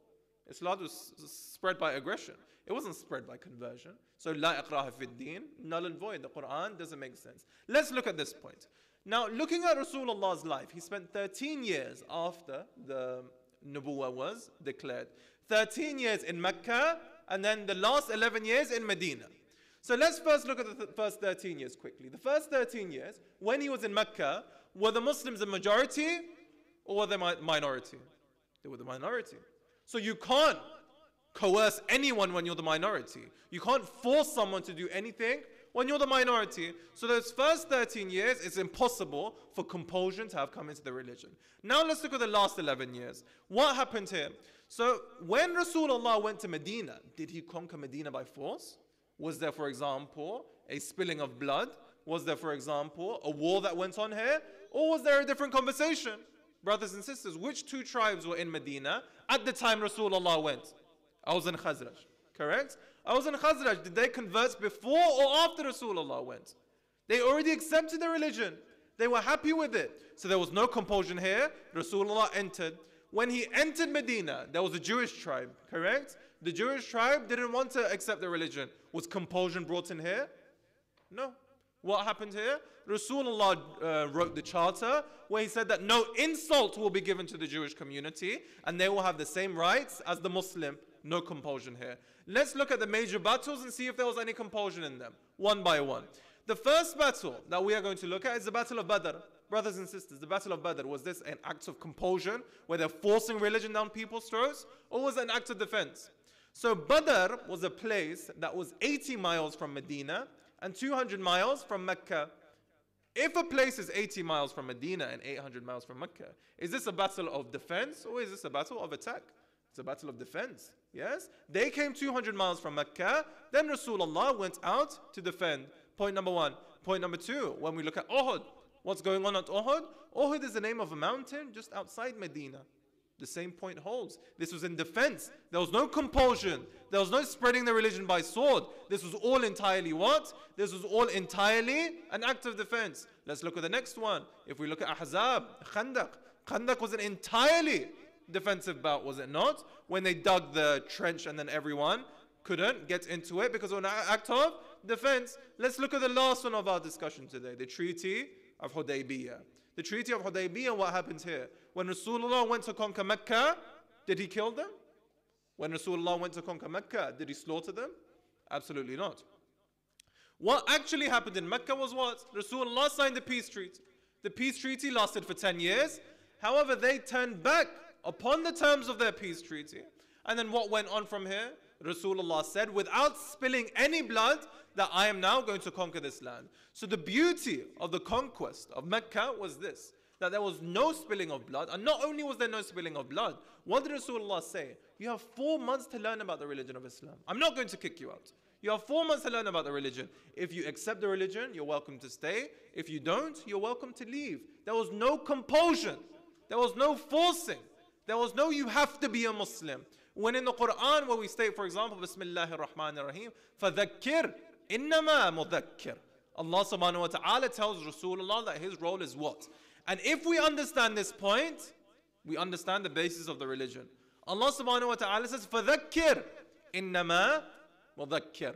Islam was spread by aggression. It wasn't spread by conversion. So La iqraha fid din, null and void. The Quran doesn't make sense. Let's look at this point. Now, looking at Rasulullah's life, he spent 13 years after the Nubuwah was declared. 13 years in Mecca and then the last 11 years in Medina. So let's first look at the th- first 13 years quickly. The first 13 years, when he was in Mecca, were the Muslims a majority or were they mi- minority? They were the minority. So you can't coerce anyone when you're the minority. You can't force someone to do anything when you're the minority. So those first 13 years, it's impossible for compulsion to have come into the religion. Now let's look at the last 11 years. What happened here? So when Rasulullah went to Medina, did he conquer Medina by force? Was there, for example, a spilling of blood? Was there, for example, a war that went on here? Or was there a different conversation? Brothers and sisters, which two tribes were in Medina at the time Rasulullah went? Aus and Khazraj. Correct? Aus and Khazraj, did they convert before or after Rasulullah went? They already accepted the religion. They were happy with it. So there was no compulsion here. Rasulullah entered. When he entered Medina, there was a Jewish tribe, correct? The Jewish tribe didn't want to accept the religion. Was compulsion brought in here? No. What happened here? Rasulullah uh, wrote the charter where he said that no insult will be given to the Jewish community and they will have the same rights as the Muslim. No compulsion here. Let's look at the major battles and see if there was any compulsion in them, one by one. The first battle that we are going to look at is the Battle of Badr. Brothers and sisters, the Battle of Badr, was this an act of compulsion where they're forcing religion down people's throats, or was it an act of defense? So Badr was a place that was 80 miles from Medina and 200 miles from Mecca. If a place is 80 miles from Medina and 800 miles from Mecca, is this a battle of defense or is this a battle of attack? It's a battle of defense. Yes? They came 200 miles from Mecca, then Rasulullah went out to defend. Point number one. Point number two, when we look at Uhud, what's going on at Uhud? Uhud is the name of a mountain just outside Medina. The same point holds. This was in defense. There was no compulsion. There was no spreading the religion by sword. This was all entirely what? This was all entirely an act of defense. Let's look at the next one. If we look at Ahzab, Khandaq, Khandaq was an entirely defensive bout, was it not? When they dug the trench and then everyone couldn't get into it because of an act of defense. Let's look at the last one of our discussion today the Treaty of Hudaybiyah. The Treaty of Hudaybiyah, what happens here? When Rasulullah went to conquer Mecca, did he kill them? When Rasulullah went to conquer Mecca, did he slaughter them? Absolutely not. What actually happened in Mecca was what? Rasulullah signed the peace treaty. The peace treaty lasted for 10 years. However, they turned back upon the terms of their peace treaty. And then what went on from here? Rasulullah said, without spilling any blood, that I am now going to conquer this land. So the beauty of the conquest of Mecca was this that there was no spilling of blood. And not only was there no spilling of blood, what did Rasulullah say? You have four months to learn about the religion of Islam. I'm not going to kick you out. You have four months to learn about the religion. If you accept the religion, you're welcome to stay. If you don't, you're welcome to leave. There was no compulsion, there was no forcing, there was no you have to be a Muslim. When in the Quran, where we state, for example, Bismillah ar-Rahman ar-Rahim, فَذَكِّرْ إِنَّمَا مُذَكِّرْ Allah subhanahu wa ta'ala tells Rasulullah that his role is what? And if we understand this point, we understand the basis of the religion. Allah subhanahu wa ta'ala says, فَذَكِّرْ إِنَّمَا مُذَكِّرْ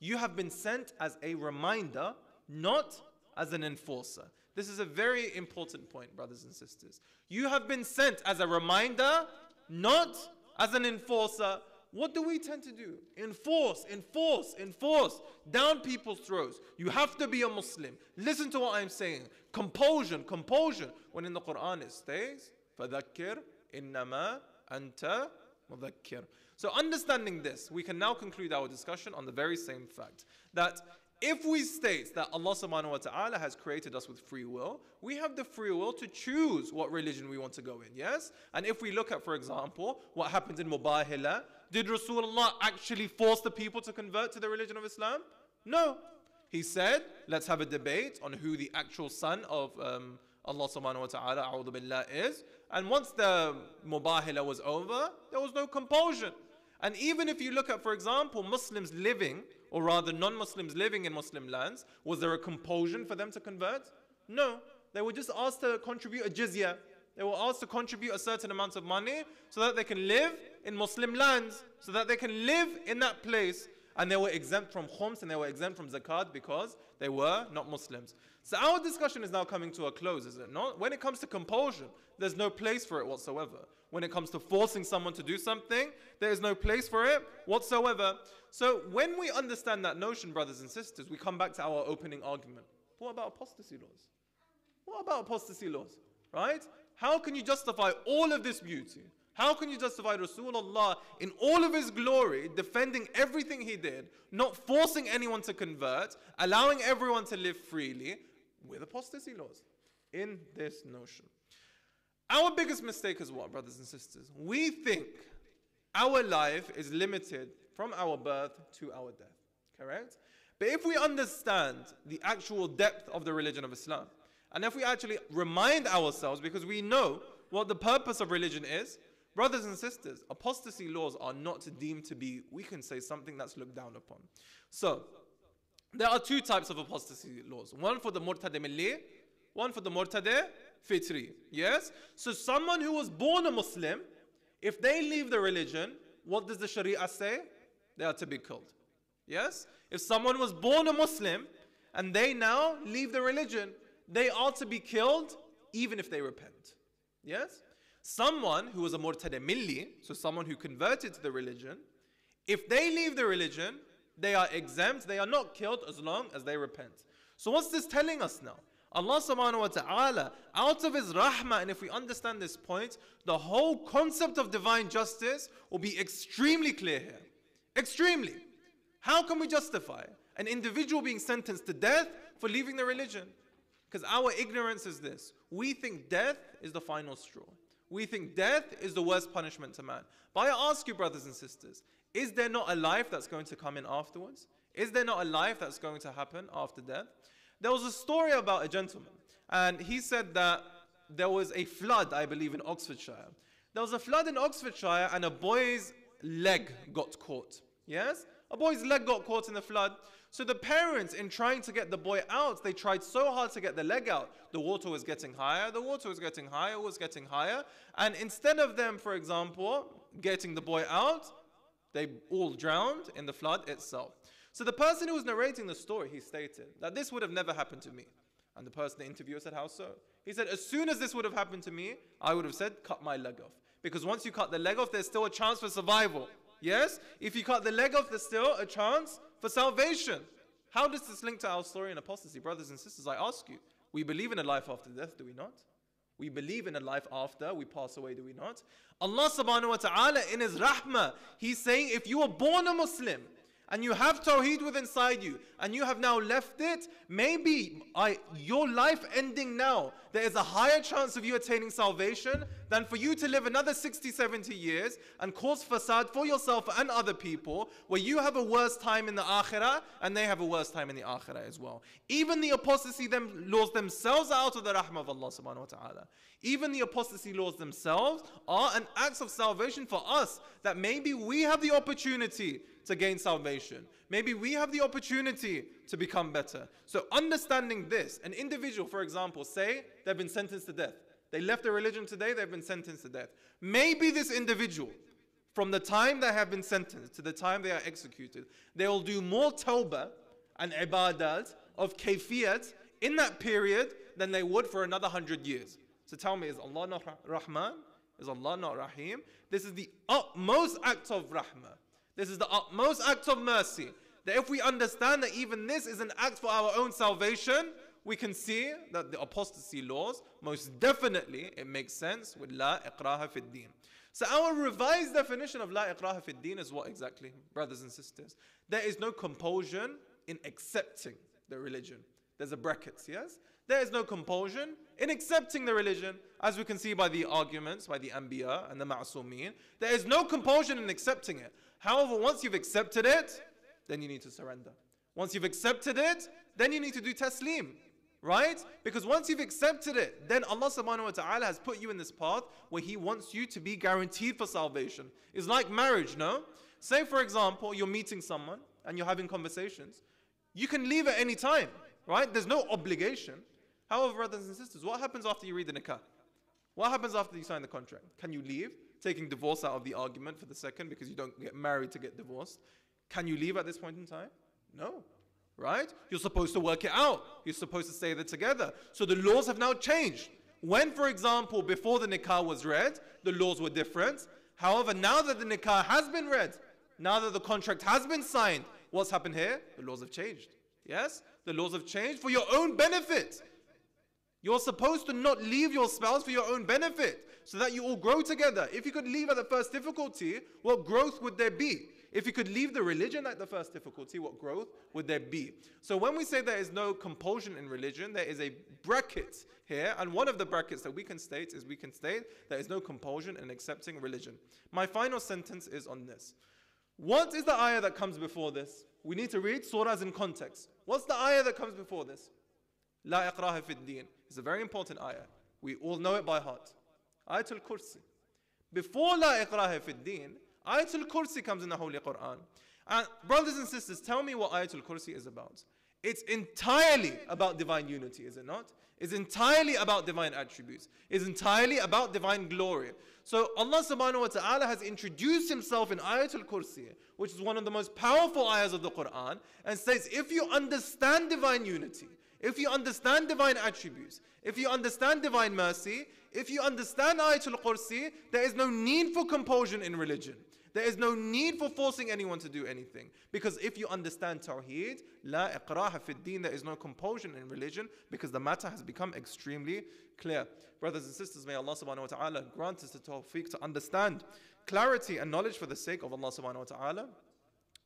You have been sent as a reminder, not as an enforcer. This is a very important point, brothers and sisters. You have been sent as a reminder, not as an enforcer. What do we tend to do? Enforce, enforce, enforce down people's throats. You have to be a Muslim. Listen to what I'm saying. Compulsion, compulsion. When in the Quran it stays, فَذَكِّرْ إِنَّمَا أَنْتَ مُذَكِّرْ So understanding this, we can now conclude our discussion on the very same fact that if we state that Allah subhanahu wa ta'ala has created us with free will, we have the free will to choose what religion we want to go in, yes? And if we look at, for example, what happened in Mubahila, did Rasulullah actually force the people to convert to the religion of Islam? No. He said, let's have a debate on who the actual son of um, Allah subhanahu wa ta'ala, billah, is. And once the Mubahila was over, there was no compulsion. And even if you look at, for example, Muslims living, or rather non Muslims living in Muslim lands, was there a compulsion for them to convert? No. They were just asked to contribute a jizya. They were asked to contribute a certain amount of money so that they can live in Muslim lands, so that they can live in that place. And they were exempt from khums and they were exempt from zakat because they were not Muslims. So our discussion is now coming to a close, is it not? When it comes to compulsion, there's no place for it whatsoever. When it comes to forcing someone to do something, there is no place for it whatsoever. So when we understand that notion, brothers and sisters, we come back to our opening argument. What about apostasy laws? What about apostasy laws? Right? How can you justify all of this beauty? How can you justify Rasulullah in all of his glory, defending everything he did, not forcing anyone to convert, allowing everyone to live freely, with apostasy laws? In this notion. Our biggest mistake is what, brothers and sisters? We think our life is limited from our birth to our death. Correct? But if we understand the actual depth of the religion of Islam, and if we actually remind ourselves, because we know what the purpose of religion is, brothers and sisters, apostasy laws are not deemed to be, we can say, something that's looked down upon. So, there are two types of apostasy laws one for the murtad milli, one for the murtad fitri. Yes? So, someone who was born a Muslim, if they leave the religion, what does the Sharia say? They are to be killed. Yes? If someone was born a Muslim and they now leave the religion, they are to be killed even if they repent. Yes? Someone who was a murtad milli, so someone who converted to the religion, if they leave the religion, they are exempt, they are not killed as long as they repent. So what's this telling us now? Allah subhanahu wa ta'ala, out of His rahmah, and if we understand this point, the whole concept of divine justice will be extremely clear here. Extremely. How can we justify an individual being sentenced to death for leaving the religion? Because our ignorance is this we think death is the final straw. We think death is the worst punishment to man. But I ask you, brothers and sisters, is there not a life that's going to come in afterwards? Is there not a life that's going to happen after death? There was a story about a gentleman, and he said that there was a flood, I believe, in Oxfordshire. There was a flood in Oxfordshire, and a boy's leg got caught. Yes? A boy's leg got caught in the flood. So the parents, in trying to get the boy out, they tried so hard to get the leg out. The water was getting higher, the water was getting higher, was getting higher. And instead of them, for example, getting the boy out, they all drowned in the flood itself. So the person who was narrating the story, he stated that this would have never happened to me. And the person, the interviewer said, How so? He said, As soon as this would have happened to me, I would have said, Cut my leg off. Because once you cut the leg off, there's still a chance for survival. Yes? If you cut the leg off, there's still a chance for salvation. How does this link to our story in apostasy? Brothers and sisters, I ask you, we believe in a life after death, do we not? We believe in a life after we pass away, do we not? Allah subhanahu wa ta'ala in His rahmah, He's saying if you are born a Muslim, and you have Tawheed within inside you, and you have now left it, maybe I, your life ending now, there is a higher chance of you attaining salvation than for you to live another 60, 70 years and cause fasad for yourself and other people, where you have a worse time in the akhirah and they have a worse time in the akhirah as well. Even the apostasy them, laws themselves are out of the rahmah of Allah subhanahu wa ta'ala. Even the apostasy laws themselves are an act of salvation for us that maybe we have the opportunity to gain salvation. Maybe we have the opportunity to become better. So, understanding this, an individual, for example, say they've been sentenced to death. They left their religion today, they've been sentenced to death. Maybe this individual, from the time they have been sentenced to the time they are executed, they will do more tawbah and ibadat of kayfiyat in that period than they would for another hundred years. So tell me, is Allah not Rahman? Is Allah not Rahim? This is the utmost act of rahmah. This is the utmost act of mercy. That if we understand that even this is an act for our own salvation, we can see that the apostasy laws, most definitely, it makes sense with La iqraha fid din. So our revised definition of La iqraha fid din is what exactly, brothers and sisters? There is no compulsion in accepting the religion. There's a bracket, yes? There is no compulsion in accepting the religion, as we can see by the arguments, by the Anbiya and the Ma'sumin. There is no compulsion in accepting it. However, once you've accepted it, then you need to surrender. Once you've accepted it, then you need to do taslim. Right? Because once you've accepted it, then Allah subhanahu wa ta'ala has put you in this path where He wants you to be guaranteed for salvation. It's like marriage, no? Say, for example, you're meeting someone and you're having conversations. You can leave at any time, right? There's no obligation. However, brothers and sisters, what happens after you read the nikah? What happens after you sign the contract? Can you leave? taking divorce out of the argument for the second because you don't get married to get divorced. Can you leave at this point in time? No. Right? You're supposed to work it out. You're supposed to stay there together. So the laws have now changed. When, for example, before the nikah was read, the laws were different. However, now that the nikah has been read, now that the contract has been signed, what's happened here? The laws have changed. Yes? The laws have changed for your own benefit. You're supposed to not leave your spouse for your own benefit so that you all grow together. If you could leave at the first difficulty, what growth would there be? If you could leave the religion at the first difficulty, what growth would there be? So when we say there is no compulsion in religion, there is a bracket here, and one of the brackets that we can state is we can state there is no compulsion in accepting religion. My final sentence is on this. What is the ayah that comes before this? We need to read surahs in context. What's the ayah that comes before this? La iqraha fi din. It's a very important ayah. We all know it by heart. Ayatul Kursi. Before La iqraha fi din, Ayatul Kursi comes in the Holy Quran. And brothers and sisters, tell me what Ayatul Kursi is about. It's entirely about divine unity, is it not? It's entirely about divine attributes. It's entirely about divine glory. So Allah subhanahu wa ta'ala has introduced himself in Ayatul Kursi, which is one of the most powerful ayahs of the Quran, and says if you understand divine unity, if you understand divine attributes, if you understand divine mercy, if you understand Ayatul Kursi, there is no need for compulsion in religion. There is no need for forcing anyone to do anything. Because if you understand Tawheed, La iqraha fi din, there is no compulsion in religion because the matter has become extremely clear. Brothers and sisters, may Allah subhanahu wa ta'ala grant us the tawfiq to understand clarity and knowledge for the sake of Allah subhanahu wa ta'ala.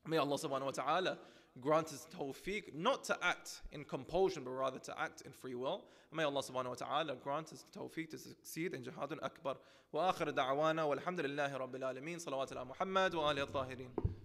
May Allah subhanahu wa ta'ala grant us tawfiq not to act in compulsion but rather to act in free will. May Allah subhanahu wa ta'ala grant us tawfiq to succeed in jihadun akbar. Wa akhir da'wana walhamdulillahi rabbil alameen. Salawat ala Muhammad wa alihi al-tahirin.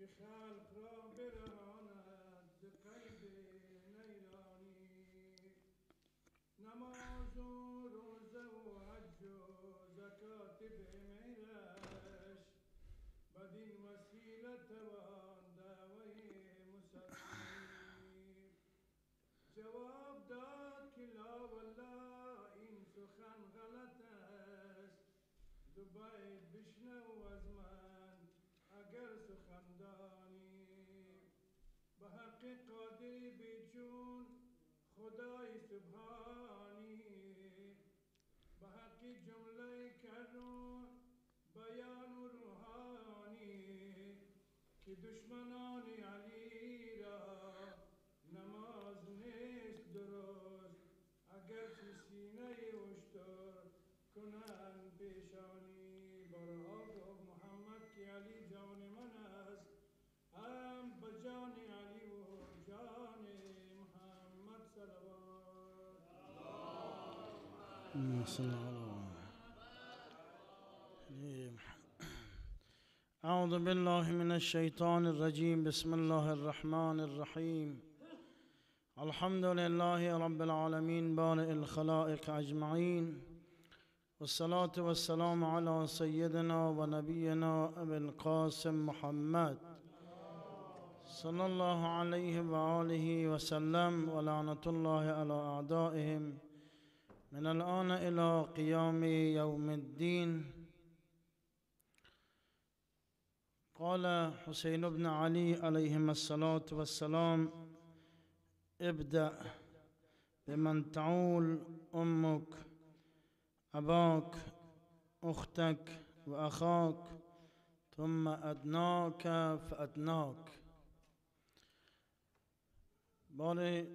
الطاهرين خلق را برهاند ز قید نیرانی. نماز و روزه و حج و زکات به میرش بدین وسیله توان دعوی مسلمی جواب داد که لا والله این سخن غلط است. دو حق قادری بیچون خدای سبحانی. به حق جمله کرون بیان و روحانی. که دشمنان علی را نماز نیست درست اگر سینه اشتر کنند پیشانی. صل على أعوذ بالله من الشيطان الرجيم. بسم الله الرحمن الرحيم. الحمد لله رب العالمين بارئ الخلائق أجمعين. والصلاة والسلام على سيدنا ونبينا أبي القاسم محمد صلى الله عليه وآله وسلم ولعنة الله على أعدائهم. من الآن إلى قيام يوم الدين. قال حسين بن علي عليهما الصلاة والسلام ابدأ بمن تعول أمك أباك أختك وأخاك ثم أدناك فأدناك. بار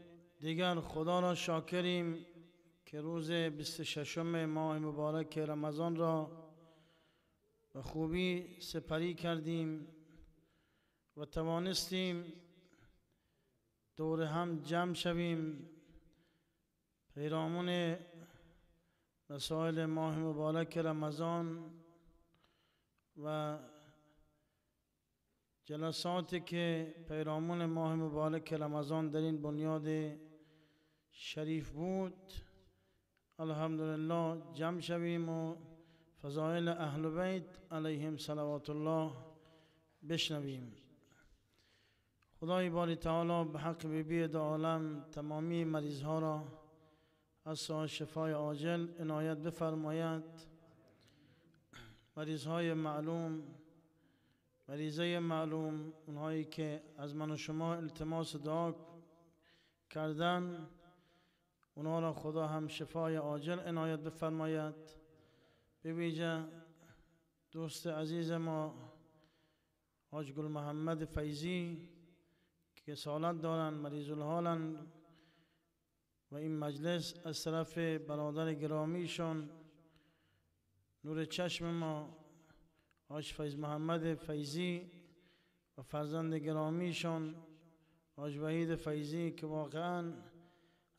دیگر خدا را شاکریم. که روز 26 ماه مبارک رمضان را به خوبی سپری کردیم و توانستیم دور هم جمع شویم. پیرامون مسائل ماه مبارک رمضان و جلساتی که پیرامون ماه مبارک رمضان در این بنیاد شریف بود الحمدلله جمع شویم و فضائل اهل بیت علیهم صلوات الله بشنویم. خدای باری تعالی به حق بیبی دو عالم تمامی مریض ها را از شفای عاجل عنایت بفرماید. مریض های معلوم مریضه معلوم اونهایی که از من و شما التماس دعا کردن اونها را خدا هم شفای عاجل عنایت بفرماید. بویژه دوست عزیز ما حاج گل محمد فیزی که سالت دارن مریض الحالن و این مجلس از طرف برادر گرامیشون نور چشم ما حاج فیض محمد فیزی و فرزند گرامیشون حاج وحید فیزی که واقعا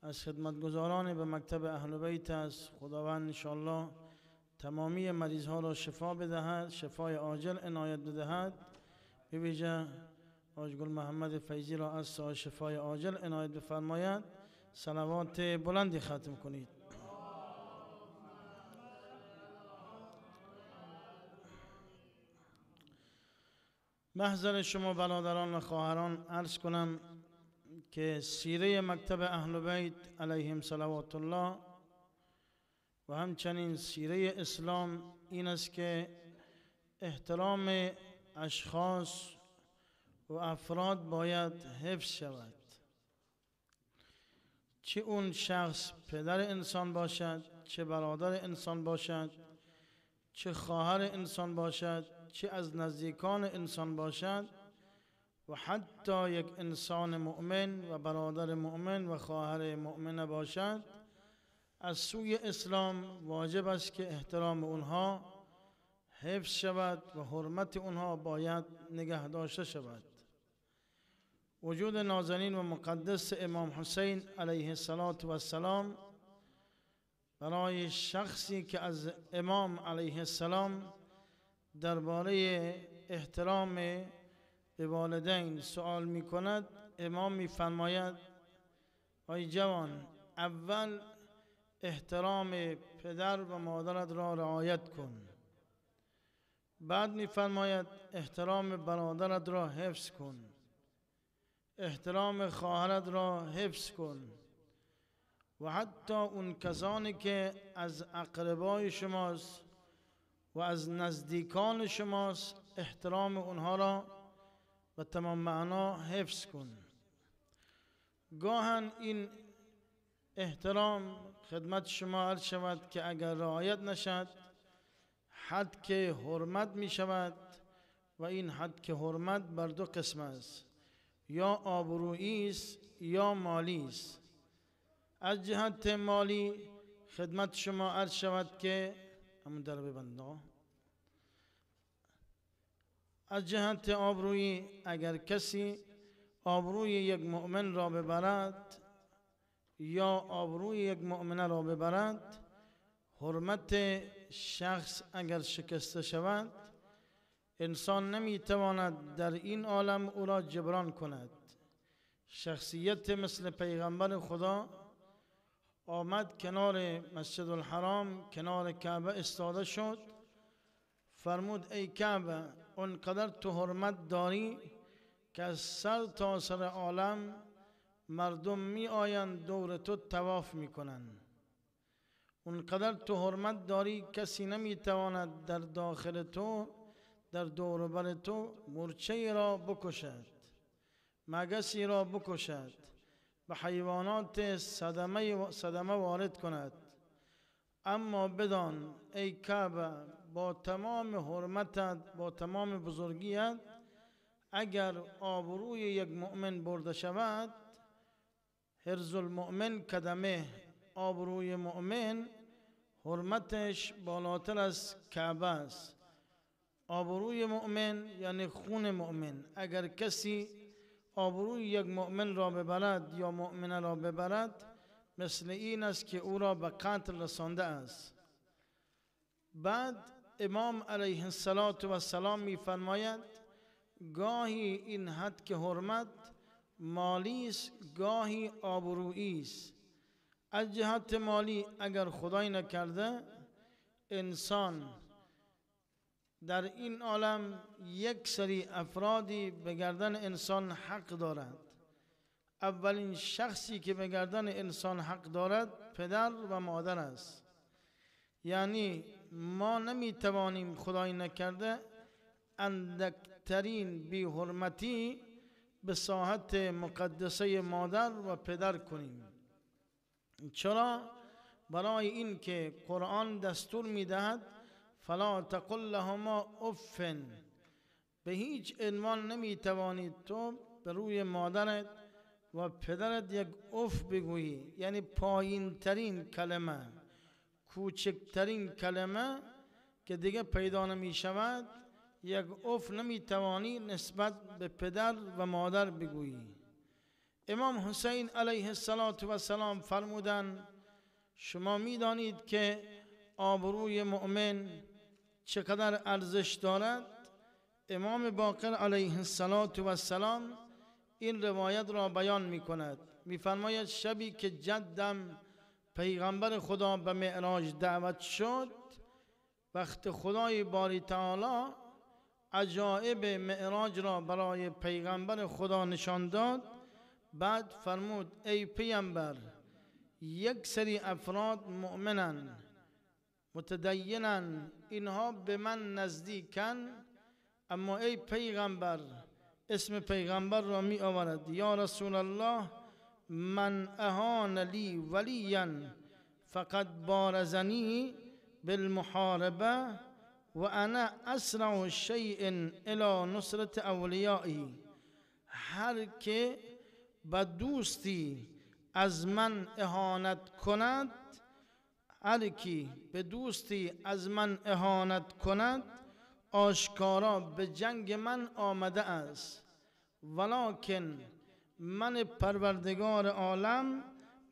از خدمتگزاران به مکتب اهل بیت است خداوند انشاءالله تمامی مریض ها را شفا بدهد شفای عاجل عنایت بدهد. به ویژه حاج گل محمد فیزی را از شفای عاجل عنایت بفرماید. صلوات بلندی ختم کنید. محضر شما برادران و خواهران عرض کنم که سیره مکتب اهل بیت علیهم صلوات الله و همچنین سیره اسلام این است که احترام اشخاص و افراد باید حفظ شود چه اون شخص پدر انسان باشد چه برادر انسان باشد چه خواهر انسان باشد چه از نزدیکان انسان باشد و حتی یک انسان مؤمن و برادر مؤمن و خواهر مؤمن باشد از سوی اسلام واجب است که احترام اونها حفظ شود و حرمت اونها باید نگه داشته شود. وجود نازنین و مقدس امام حسین علیه السلام برای شخصی که از امام علیه السلام درباره احترام به والدین سوال می کند امام می فرماید آی جوان اول احترام پدر و مادرت را رعایت کن. بعد می فرماید احترام برادرت را حفظ کن. احترام خواهرت را حفظ کن. و حتی اون کسانی که از اقربای شماست و از نزدیکان شماست احترام اونها را و تمام معنا حفظ کن. گاهن این احترام خدمت شما عرض شود که اگر رعایت نشد حد که حرمت می شود و این حد که حرمت بر دو قسم است. یا آبرویی است یا مالی است. از جهت مالی خدمت شما عرض شود که همون در ببند از جهت آبرویی اگر کسی آبروی یک مؤمن را ببرد یا آبروی یک مؤمنه را ببرد حرمت شخص اگر شکسته شود انسان نمی‌تواند در این عالم او را جبران کند. شخصیت مثل پیغمبر خدا آمد کنار مسجد الحرام کنار کعبه استاده شد فرمود ای کعبه اونقدر تو حرمت داری که از سر تا سر عالم مردم می آیند دور تو تواف می کنند. اونقدر تو حرمت داری کسی نمی تواند در داخل تو در دوربر تو مرچه را بکشد. مگسی را بکشد. به حیوانات صدمه, صدمه وارد کند. اما بدان ای کعبه با تمام حرمتت با تمام بزرگیت اگر آبروی یک مؤمن برده شود هرز المؤمن کدمه آبروی مؤمن حرمتش بالاتر از کعبه است. آبروی مؤمن یعنی خون مؤمن. اگر کسی آبروی یک مؤمن را ببرد یا مؤمنه را ببرد مثل این است که او را به قتل رسانده است. بعد امام علیه السلام میفرماید گاهی این حد که حرمت مالی است گاهی آبرویی است. از جهت مالی اگر خدای نکرده انسان در این عالم یک سری افرادی به گردن انسان حق دارد. اولین شخصی که به گردن انسان حق دارد پدر و مادر است. یعنی ما نمی توانیم خدای نکرده اندکترین بی حرمتی به ساحت مقدسه مادر و پدر کنیم. چرا؟ برای این که قرآن دستور می‌دهد فلا تقل لهما افن. به هیچ عنوان نمی توانید تو به روی مادرت و پدرت یک اف بگویی یعنی پایین ترین کلمه. کوچکترین کلمه که دیگه پیدا نمی شود یک اف نمی توانی نسبت به پدر و مادر بگویی. امام حسین علیه السلام فرمودن شما می دانید که آبروی مؤمن چقدر ارزش دارد؟ امام باقر علیه السلام این روایت را بیان می کند می فرماید شبی که جدم پیغمبر خدا به معراج دعوت شد. وقت خدای باری تعالی عجائب معراج را برای پیغمبر خدا نشان داد. بعد فرمود ای پیغمبر یک سری افراد مؤمنن متدینن اینها به من نزدیکن اما ای پیغمبر اسم پیغمبر را می آورد یا رسول الله من اهان لی ولیا فقد بارزنی بالمحاربه و انا اسرع شیء الى نصرت اولیایی هر که به دوستی از من اهانت کند هر کی به دوستی از من اهانت کند آشکارا به جنگ من آمده است. ولکن من پروردگار عالم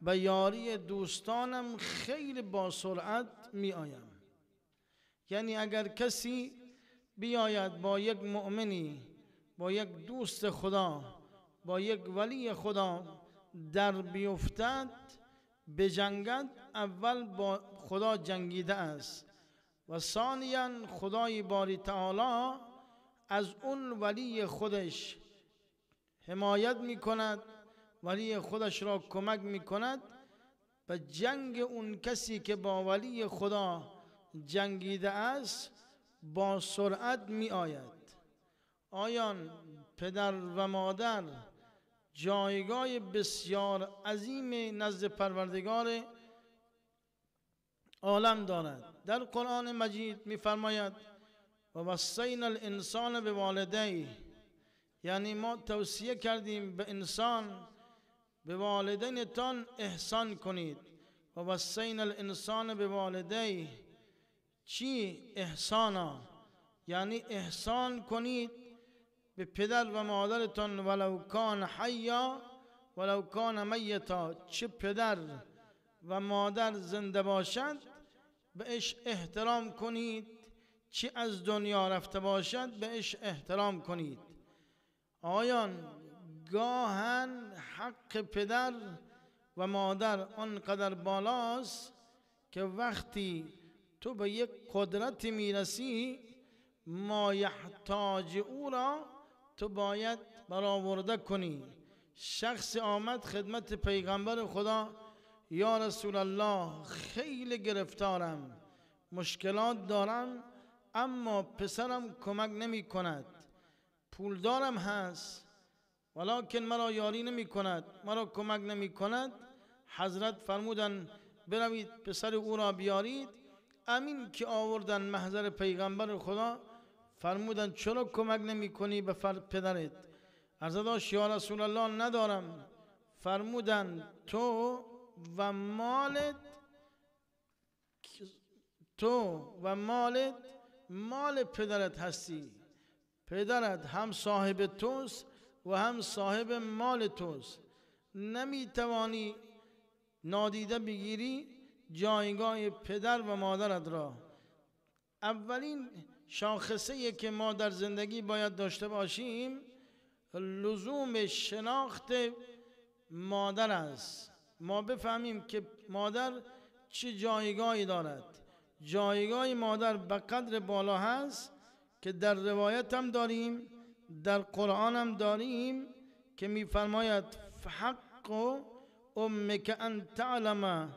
به یاری دوستانم خیلی با سرعت می آیم. یعنی اگر کسی بیاید با یک مؤمنی با یک دوست خدا با یک ولی خدا در بیفتد بجنگد اول با خدا جنگیده است. و ثانیا خدای باری تعالی از اون ولی خودش حمایت می کند ولی خودش را کمک می کند به جنگ اون کسی که با ولی خدا جنگیده است با سرعت می آید آیان پدر و مادر جایگاه بسیار عظیم نزد پروردگار عالم دارد. در قرآن مجید میفرماید و وصینا الانسان به والدی یعنی ما توصیه کردیم به انسان به والدینتان احسان کنید. و وصینا الانسان به والدی. چی احسانا؟ یعنی احسان کنید به پدر و مادرتان ولو کان حیا ولو کان میتا. چه پدر و مادر زنده باشد بهش احترام کنید. چی از دنیا رفته باشد بهش احترام کنید. آیان گاهن حق پدر و مادر آنقدر بالاست که وقتی تو به یک قدرت می‌رسی ما یحتاج او را تو باید برآورده کنی. شخص آمد خدمت پیغمبر خدا یا رسول الله خیلی گرفتارم مشکلات دارم اما پسرم کمک نمی کند پولدارم هست. ولکن مرا یاری نمی کند مرا کمک نمی کند حضرت فرمودن بروید پسر او را بیارید. امین که آوردن محضر پیغمبر خدا فرمودن چرا کمک نمی کنی به پدرت؟ ارزداش یا رسول الله ندارم. فرمودن تو و مالت تو و مالت مال پدرت هستی. پدرت هم صاحب توست و هم صاحب مال توست. نمی‌توانی نادیده بگیری جایگاه پدر و مادرت را. اولین شاخصه که ما در زندگی باید داشته باشیم لزوم شناخت مادر است. ما بفهمیم که مادر چه جایگاهی دارد. جایگاه مادر به قدر بالا هست که در روایت هم داریم در قرآن هم داریم که میفرماید فحق امک ان تعلم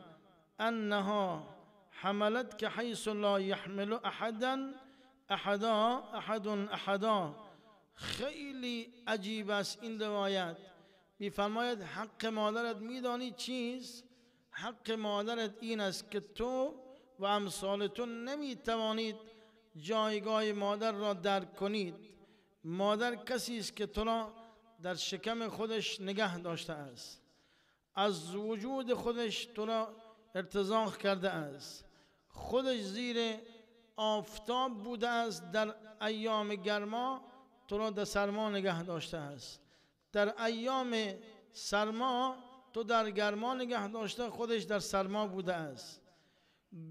انها حملت که حیث لا يحمل احدا احدا احد احدا. خیلی عجیب است این روایت. میفرماید حق مادرت میدانی چیست حق مادرت این است که تو و امثال تو نمی‌توانید جایگاه مادر را درک کنید. مادر کسی است که تو را در شکم خودش نگه داشته است. از وجود خودش تو را ارتزاق کرده است. خودش زیر آفتاب بوده است. در ایام گرما تو را در سرما نگه داشته است. در ایام سرما تو در گرما نگه داشته خودش در سرما بوده است.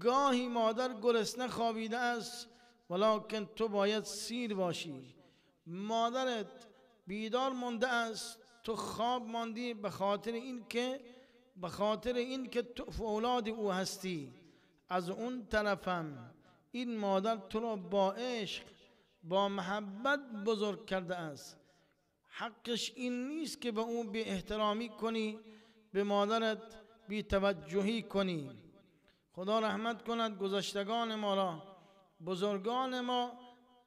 گاهی مادر گرسنه خوابیده است. ولکن تو باید سیر باشی. مادرت بیدار مانده است تو خواب ماندی به خاطر اینکه به خاطر اینکه تو اولاد او هستی. از اون طرفم این مادر تو را با عشق با محبت بزرگ کرده است. حقش این نیست که به اون بی احترامی کنی به مادرت بی توجهی کنی. خدا رحمت کند گذشتگان ما را. بزرگان ما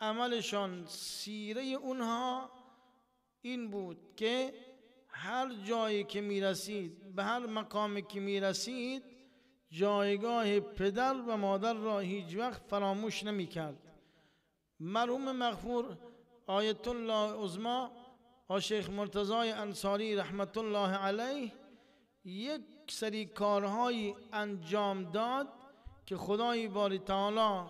عملشان سیره اونها این بود که هر جایی که می رسید به هر مقامی که می رسید جایگاه پدر و مادر را هیچ وقت فراموش نمی کرد مرحوم مغفور آیت الله عظما و شیخ مرتضای انصاری رحمت الله علیه یک سری کارهایی انجام داد که خدای باری تعالی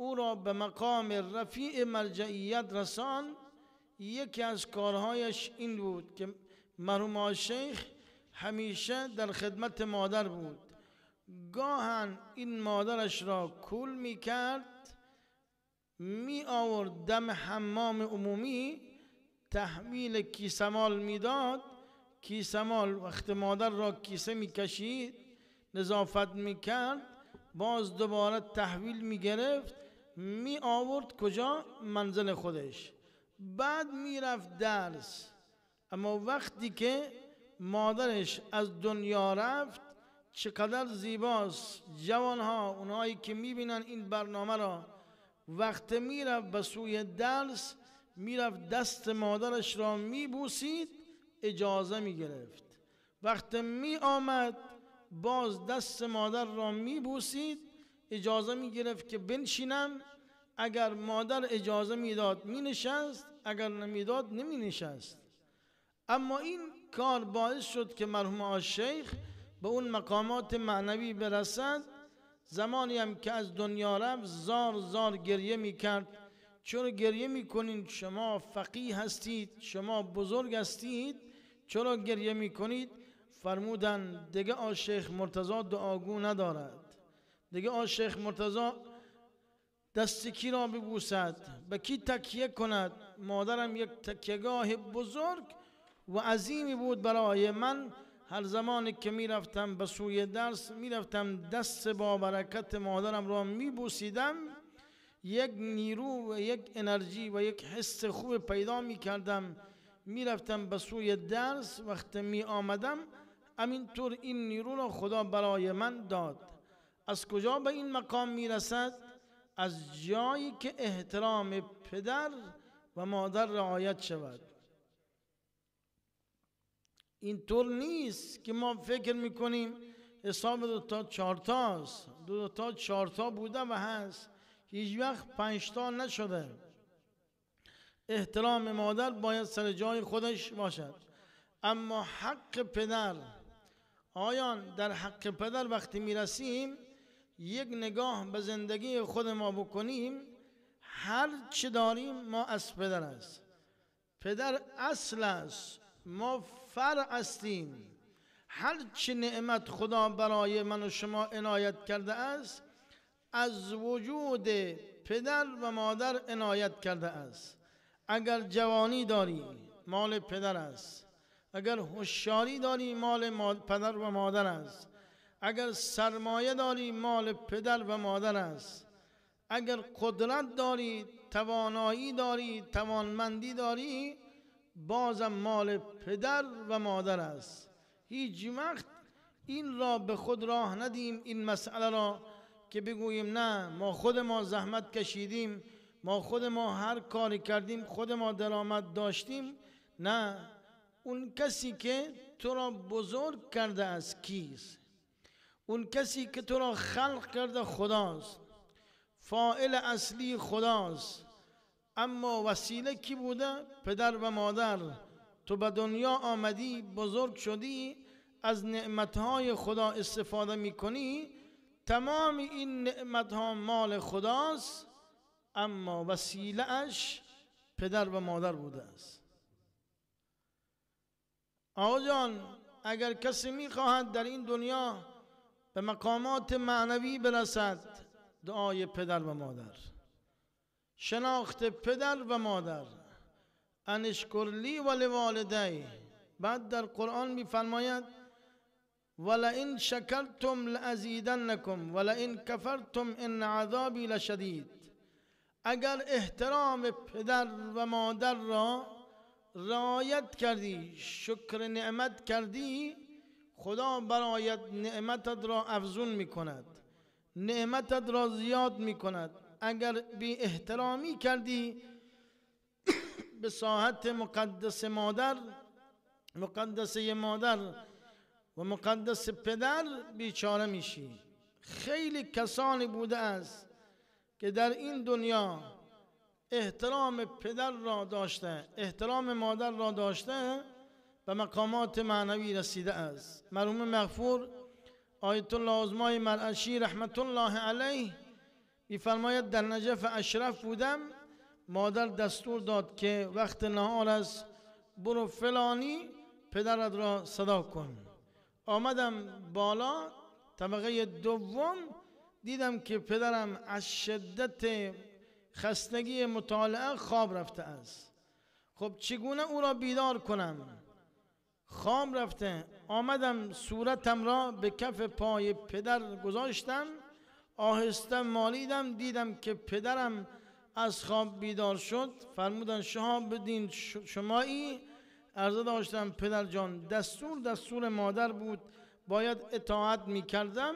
او را به مقام رفیع مرجعیت رسان. یکی از کارهایش این بود که مرحوم شیخ همیشه در خدمت مادر بود. گاهن این مادرش را کول می کرد می آورد دم حمام عمومی تحویل کیسمال می‌داد. کیسمال وقت مادر را کیسه می کشید نظافت می کرد باز دوباره تحویل می گرفت می آورد کجا؟ منزل خودش. بعد می رفت درس. اما وقتی که مادرش از دنیا رفت چقدر زیباست. جوان ها اونایی که می‌بینن این برنامه را وقت می‌رفت به سوی درس می‌رفت دست مادرش را میبوسید اجازه می‌گرفت وقت می آمد باز دست مادر را میبوسید اجازه می‌گرفت که بنشینم. اگر مادر اجازه می‌داد می نشست اگر نمی‌داد نمی نشست اما این کار باعث شد که مرحوم شیخ به اون مقامات معنوی برسد. زمانی هم که از دنیا رفت زار زار گریه می‌کرد. چرا گریه می‌کنید؟ شما فقیه هستید شما بزرگ هستید. چرا گریه می‌کنید؟ فرمودن دیگه آشیخ مرتضا دعاگو ندارد. دیگه آشیخ مرتضا دست کی را ببوسد. به کی تکیه کند؟ مادرم یک تکیهگاه بزرگ و عظیمی بود برای من. هر زمانی که می‌رفتم به سوی درس می‌رفتم دست با برکت مادرم را میبوسیدم. یک نیرو و یک انرژی و یک حس خوب پیدا می‌کردم. می‌رفتم به سوی درس. وقت می آمدم همینطور این نیرو را خدا برای من داد. از کجا به این مقام می‌رسد؟ از جایی که احترام پدر و مادر رعایت شود. این طور نیست که ما فکر می‌کنیم حساب دو تا چهارتاست دو, دو تا چهارتا بوده و هست. هیچ وقت پنجتا نشده. احترام مادر باید سر جای خودش باشد. اما حق پدر آیان در حق پدر وقتی می‌رسیم یک نگاه به زندگی خود ما بکنیم هر چه داریم ما از پدر است. پدر اصل است. ما فرع هستیم. هر چه نعمت خدا برای من و شما عنایت کرده است از وجود پدر و مادر عنایت کرده است. اگر جوانی داری مال پدر است. اگر هوشیاری داری مال پدر و مادر است. اگر سرمایه داری مال پدر و مادر است. اگر قدرت داری توانایی داری توانمندی داری بازم مال پدر و مادر است. هیچ وقت این را به خود راه ندیم این مسئله را که بگوییم نه ما خود ما زحمت کشیدیم ما خود ما هر کاری کردیم خود ما درآمد داشتیم. نه اون کسی که تو را بزرگ کرده است کیست؟ اون کسی که تو را خلق کرده خداست. فائل اصلی خداست. اما وسیله کی بوده؟ پدر و مادر. تو به دنیا آمدی بزرگ شدی از نعمتهای خدا استفاده می‌کنی. تمام این نعمتها مال خداست اما وسیله اش پدر و مادر بوده است. آقا جان اگر کسی می‌خواهد در این دنیا به مقامات معنوی برسد دعای پدر و مادر. شناخت پدر و مادر. انشکرلی و لوالدی. بعد در قرآن میفرماید ولئن شکرتم لازیدنکم ولئن کفرتم ان عذابی لشدید. اگر احترام پدر و مادر را رعایت کردی شکر نعمت کردی خدا برایت نعمتت را افزون می کند نعمتت را زیاد می کند اگر بی احترامی کردی به ساحت مقدس مادر مقدسه مادر و مقدس پدر بیچاره میشی. خیلی کسانی بوده است که در این دنیا احترام پدر را داشته احترام مادر را داشته به مقامات معنوی رسیده است. مرحوم مغفور آیت الله ازمای مرعشی رحمت الله علیه میفرماید در نجف اشرف بودم. مادر دستور داد که وقت نهار است برو فلانی پدرت را صدا کن. آمدم بالا طبقه دوم. دیدم که پدرم از شدت خستگی مطالعه خواب رفته است. خب چگونه او را بیدار کنم؟ خواب رفته آمدم صورتم را به کف پای پدر گذاشتم آهسته مالیدم دیدم که پدرم از خواب بیدار شد. فرمودن شهاب بدین شمایی عرضه داشتم پدر جان دستور دستور مادر بود. باید اطاعت می کردم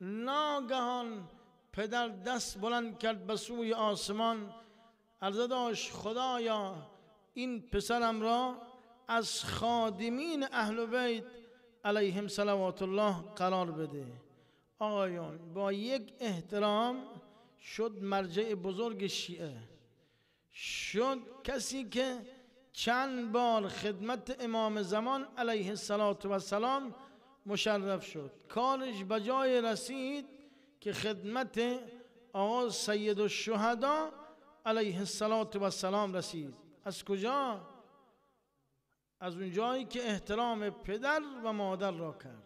ناگهان پدر دست بلند کرد به سوی آسمان. عرضه داشت خدایا این پسرم را از خادمین اهل بیت علیهم صلوات الله قرار بده. آقایان با یک احترام شد مرجع بزرگ شیعه. شد کسی که چند بار خدمت امام زمان علیه السلام مشرف شد. کارش به جای رسید که خدمت آقا سید الشهدا علیه السلام رسید. از کجا؟ از اون جایی که احترام پدر و مادر را کرد.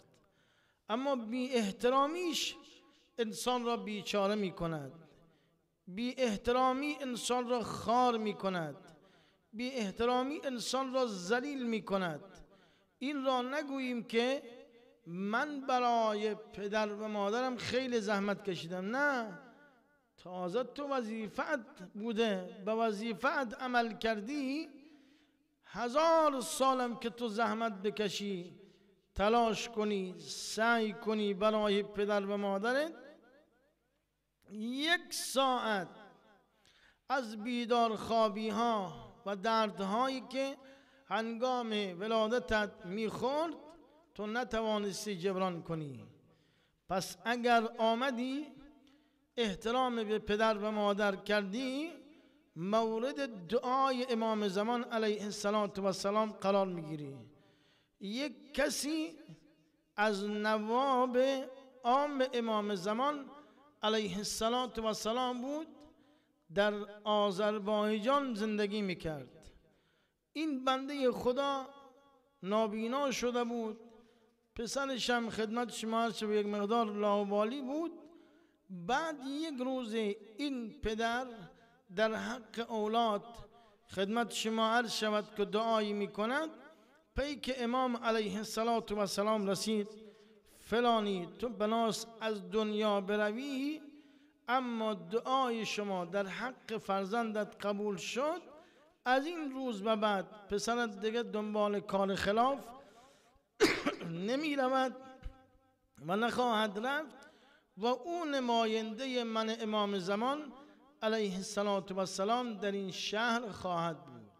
اما بی احترامیش انسان را بیچاره می کند. بی احترامی انسان را خار می کند. بی احترامی انسان را ذلیل می کند. این را نگوییم که من برای پدر و مادرم خیلی زحمت کشیدم. نه تازه تو وظیفت بوده. به وظیفت عمل کردی هزار سالم که تو زحمت بکشی تلاش کنی سعی کنی برای پدر و مادرت یک ساعت از بیدار خوابی ها و دردهایی که هنگام ولادتت می‌خورد تو نتوانستی جبران کنی. پس اگر آمدی احترام به پدر و مادر کردی مورد دعای امام زمان علیه السلام قرار می‌گیری. یک کسی از نواب عام امام زمان علیه السلام بود در آذربایجان زندگی می‌کرد. این بنده خدا نابینا شده بود. پسرش هم خدمت شما به یک مقدار لاوبالی بود. بعد یک روز این پدر در حق اولاد خدمت شما عرض شود که دعایی می کند پی که امام علیه السلام رسید فلانی تو بناس از دنیا بروی اما دعای شما در حق فرزندت قبول شد از این روز به بعد پسرت دیگه دنبال کار خلاف نمی رود و نخواهد رفت و او نماینده من امام زمان علیه السلام در این شهر خواهد بود.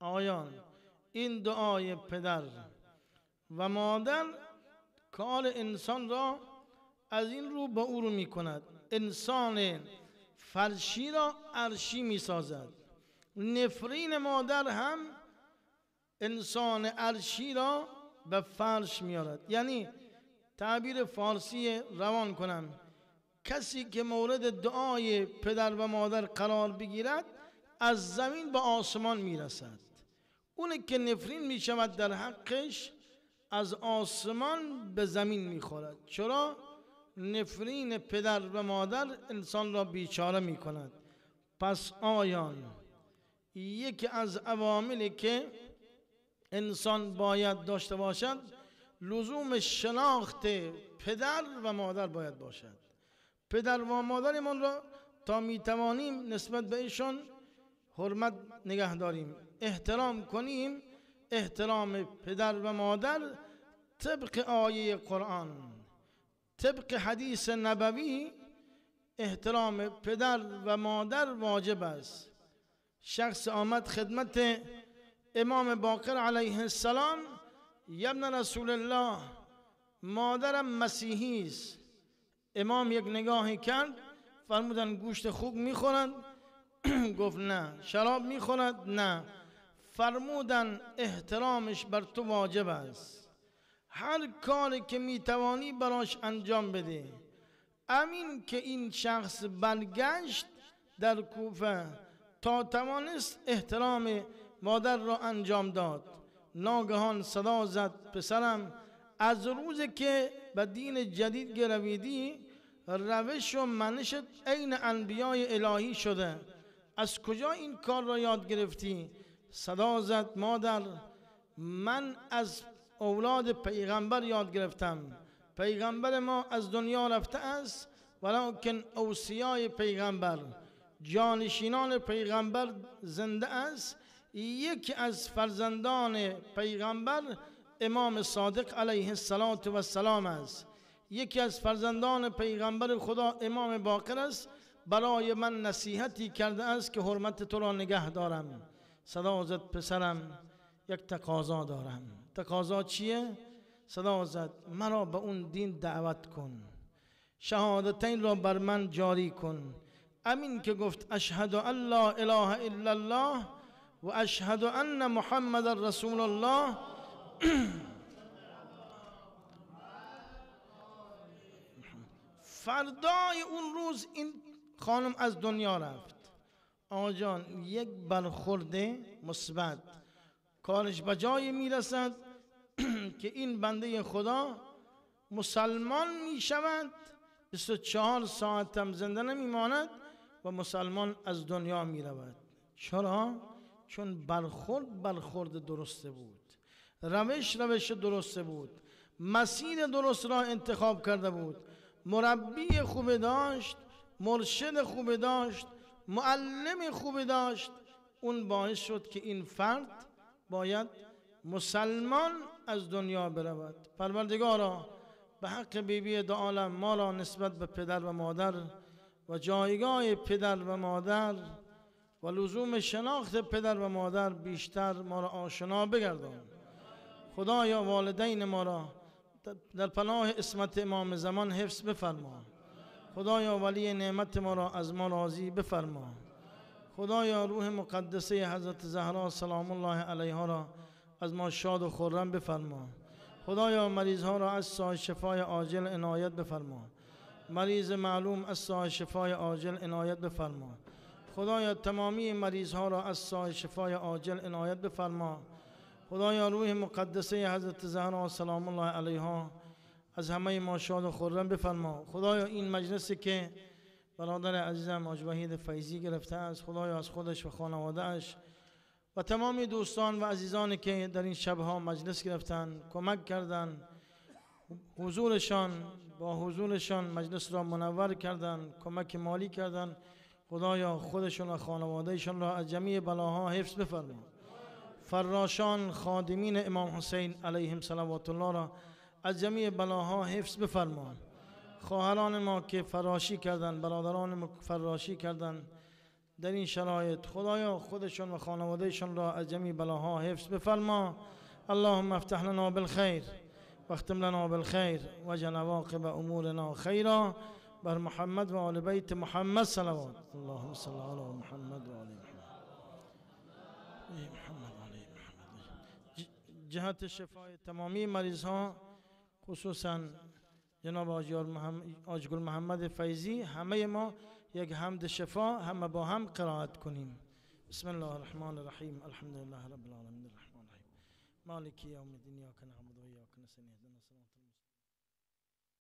آیان این دعای پدر و مادر کار انسان را از این رو به او رو می کند انسان فرشی را عرشی می سازد نفرین مادر هم انسان عرشی را به فرش میارد. یعنی تعبیر فارسی روان کنم. کسی که مورد دعای پدر و مادر قرار بگیرد از زمین به آسمان می‌رسد. اون که نفرین می شود در حقش از آسمان به زمین می‌خورد. چرا؟ نفرین پدر و مادر انسان را بیچاره می کند پس آیان یکی از عواملی که انسان باید داشته باشد لزوم شناخت پدر و مادر باید باشد. پدر و مادرمان را تا می توانیم نسبت به ایشان حرمت نگه داریم. احترام کنیم. احترام پدر و مادر طبق آیه قرآن طبق حدیث نبوی احترام پدر و مادر واجب است. شخص آمد خدمت امام باقر علیه السلام یبن رسول الله مادرم مسیحی است. امام یک نگاهی کرد فرمودن گوشت خوب می‌خورند. گفت نه. شراب می‌خورد؟ نه. فرمودن احترامش بر تو واجب است. هر کاری که می‌توانی براش انجام بده امین که این شخص برگشت در کوفه تا توانست احترام مادر را انجام داد. ناگهان صدا زد پسرم از روزی که به دین جدید گرویدی روش و منشت عین انبیای الهی شده. از کجا این کار را یاد گرفتی؟ صدا زد مادر من از اولاد پیغمبر یاد گرفتم. پیغمبر ما از دنیا رفته است ولیکن اوصیای پیغمبر. جانشینان پیغمبر زنده است. یکی از فرزندان پیغمبر امام صادق علیه السلام است. یکی از فرزندان پیغمبر خدا امام باقر است برای من نصیحتی کرده است که حرمت تو را نگه دارم. صدا پسرم یک تقاضا دارم. تقاضا چیه؟ صدا زد مرا به اون دین دعوت کن. شهادتین را بر من جاری کن. امین که گفت اشهد ان لا اله الا الله و اشهد ان محمد رسول الله فردای اون روز این خانم از دنیا رفت. آقا جان یک برخورد مثبت. کارش به جایی می‌رسد که این بنده خدا مسلمان می شود 24 ساعت هم زنده نمیماند و مسلمان از دنیا می رود چرا؟ چون برخورد برخورد درسته بود. روش روش درسته بود. مسیر درست را انتخاب کرده بود. مربی خوب داشت مرشد خوب داشت معلم خوب داشت. اون باعث شد که این فرد باید مسلمان از دنیا برود. پروردگارا به حق بیبی دو عالم ما را نسبت به پدر و مادر و جایگاه پدر و مادر و لزوم شناخت پدر و مادر بیشتر ما را آشنا بگردان. خدایا والدین ما را در پناه اسمت امام زمان حفظ بفرما. خدایا ولی نعمت ما را از ما راضی بفرما. خدایا روح مقدسه حضرت زهرا سلام الله علیها را از ما شاد و خرم بفرما. خدایا مریض ها را از سای شفای عاجل عنایت بفرما. مریض معلوم از سای شفای عاجل عنایت بفرما. خدایا تمامی مریض ها را از سای شفای عاجل عنایت بفرما. خدایا روح مقدسه حضرت زهرا سلام الله علیها. از همه ما شاد و خرم بفرما. خدایا این مجلسی که برادر عزیزم حاج وحید فیضی گرفته است خدایا از خودش و خانوادهش و تمام دوستان و عزیزانی که در این شبها مجلس گرفتن کمک کردند حضورشان با حضورشان مجلس را منور کردند کمک مالی کردند خدایا خودشون و خانوادهشان را از جمیع بلاها حفظ بفرما. فراشان خادمین امام حسین علیهم صلوات الله را از جمیع بلاها حفظ بفرما خواهران ما که فراشی کردند برادران ما فراشی کردند در این شرایط خدایا خودشان و خانوادهشان را از جمیع بلاها حفظ بفرما. اللهم افتح لنا بالخير واختم لنا بالخير وجل عواقب امورنا خيرا بر محمد و آل بیت محمد صلوات. اللهم صل على محمد و آل محمد. و جهت شفای تمامی مریض ها خصوصا جناب محمد آجگل محمد فیضی همه ما یک حمد شفا همه با هم قرائت کنیم. بسم الله الرحمن الرحیم. الحمد لله رب العالمین الرحمن الرحیم. مالک یوم الدین اياک نعبد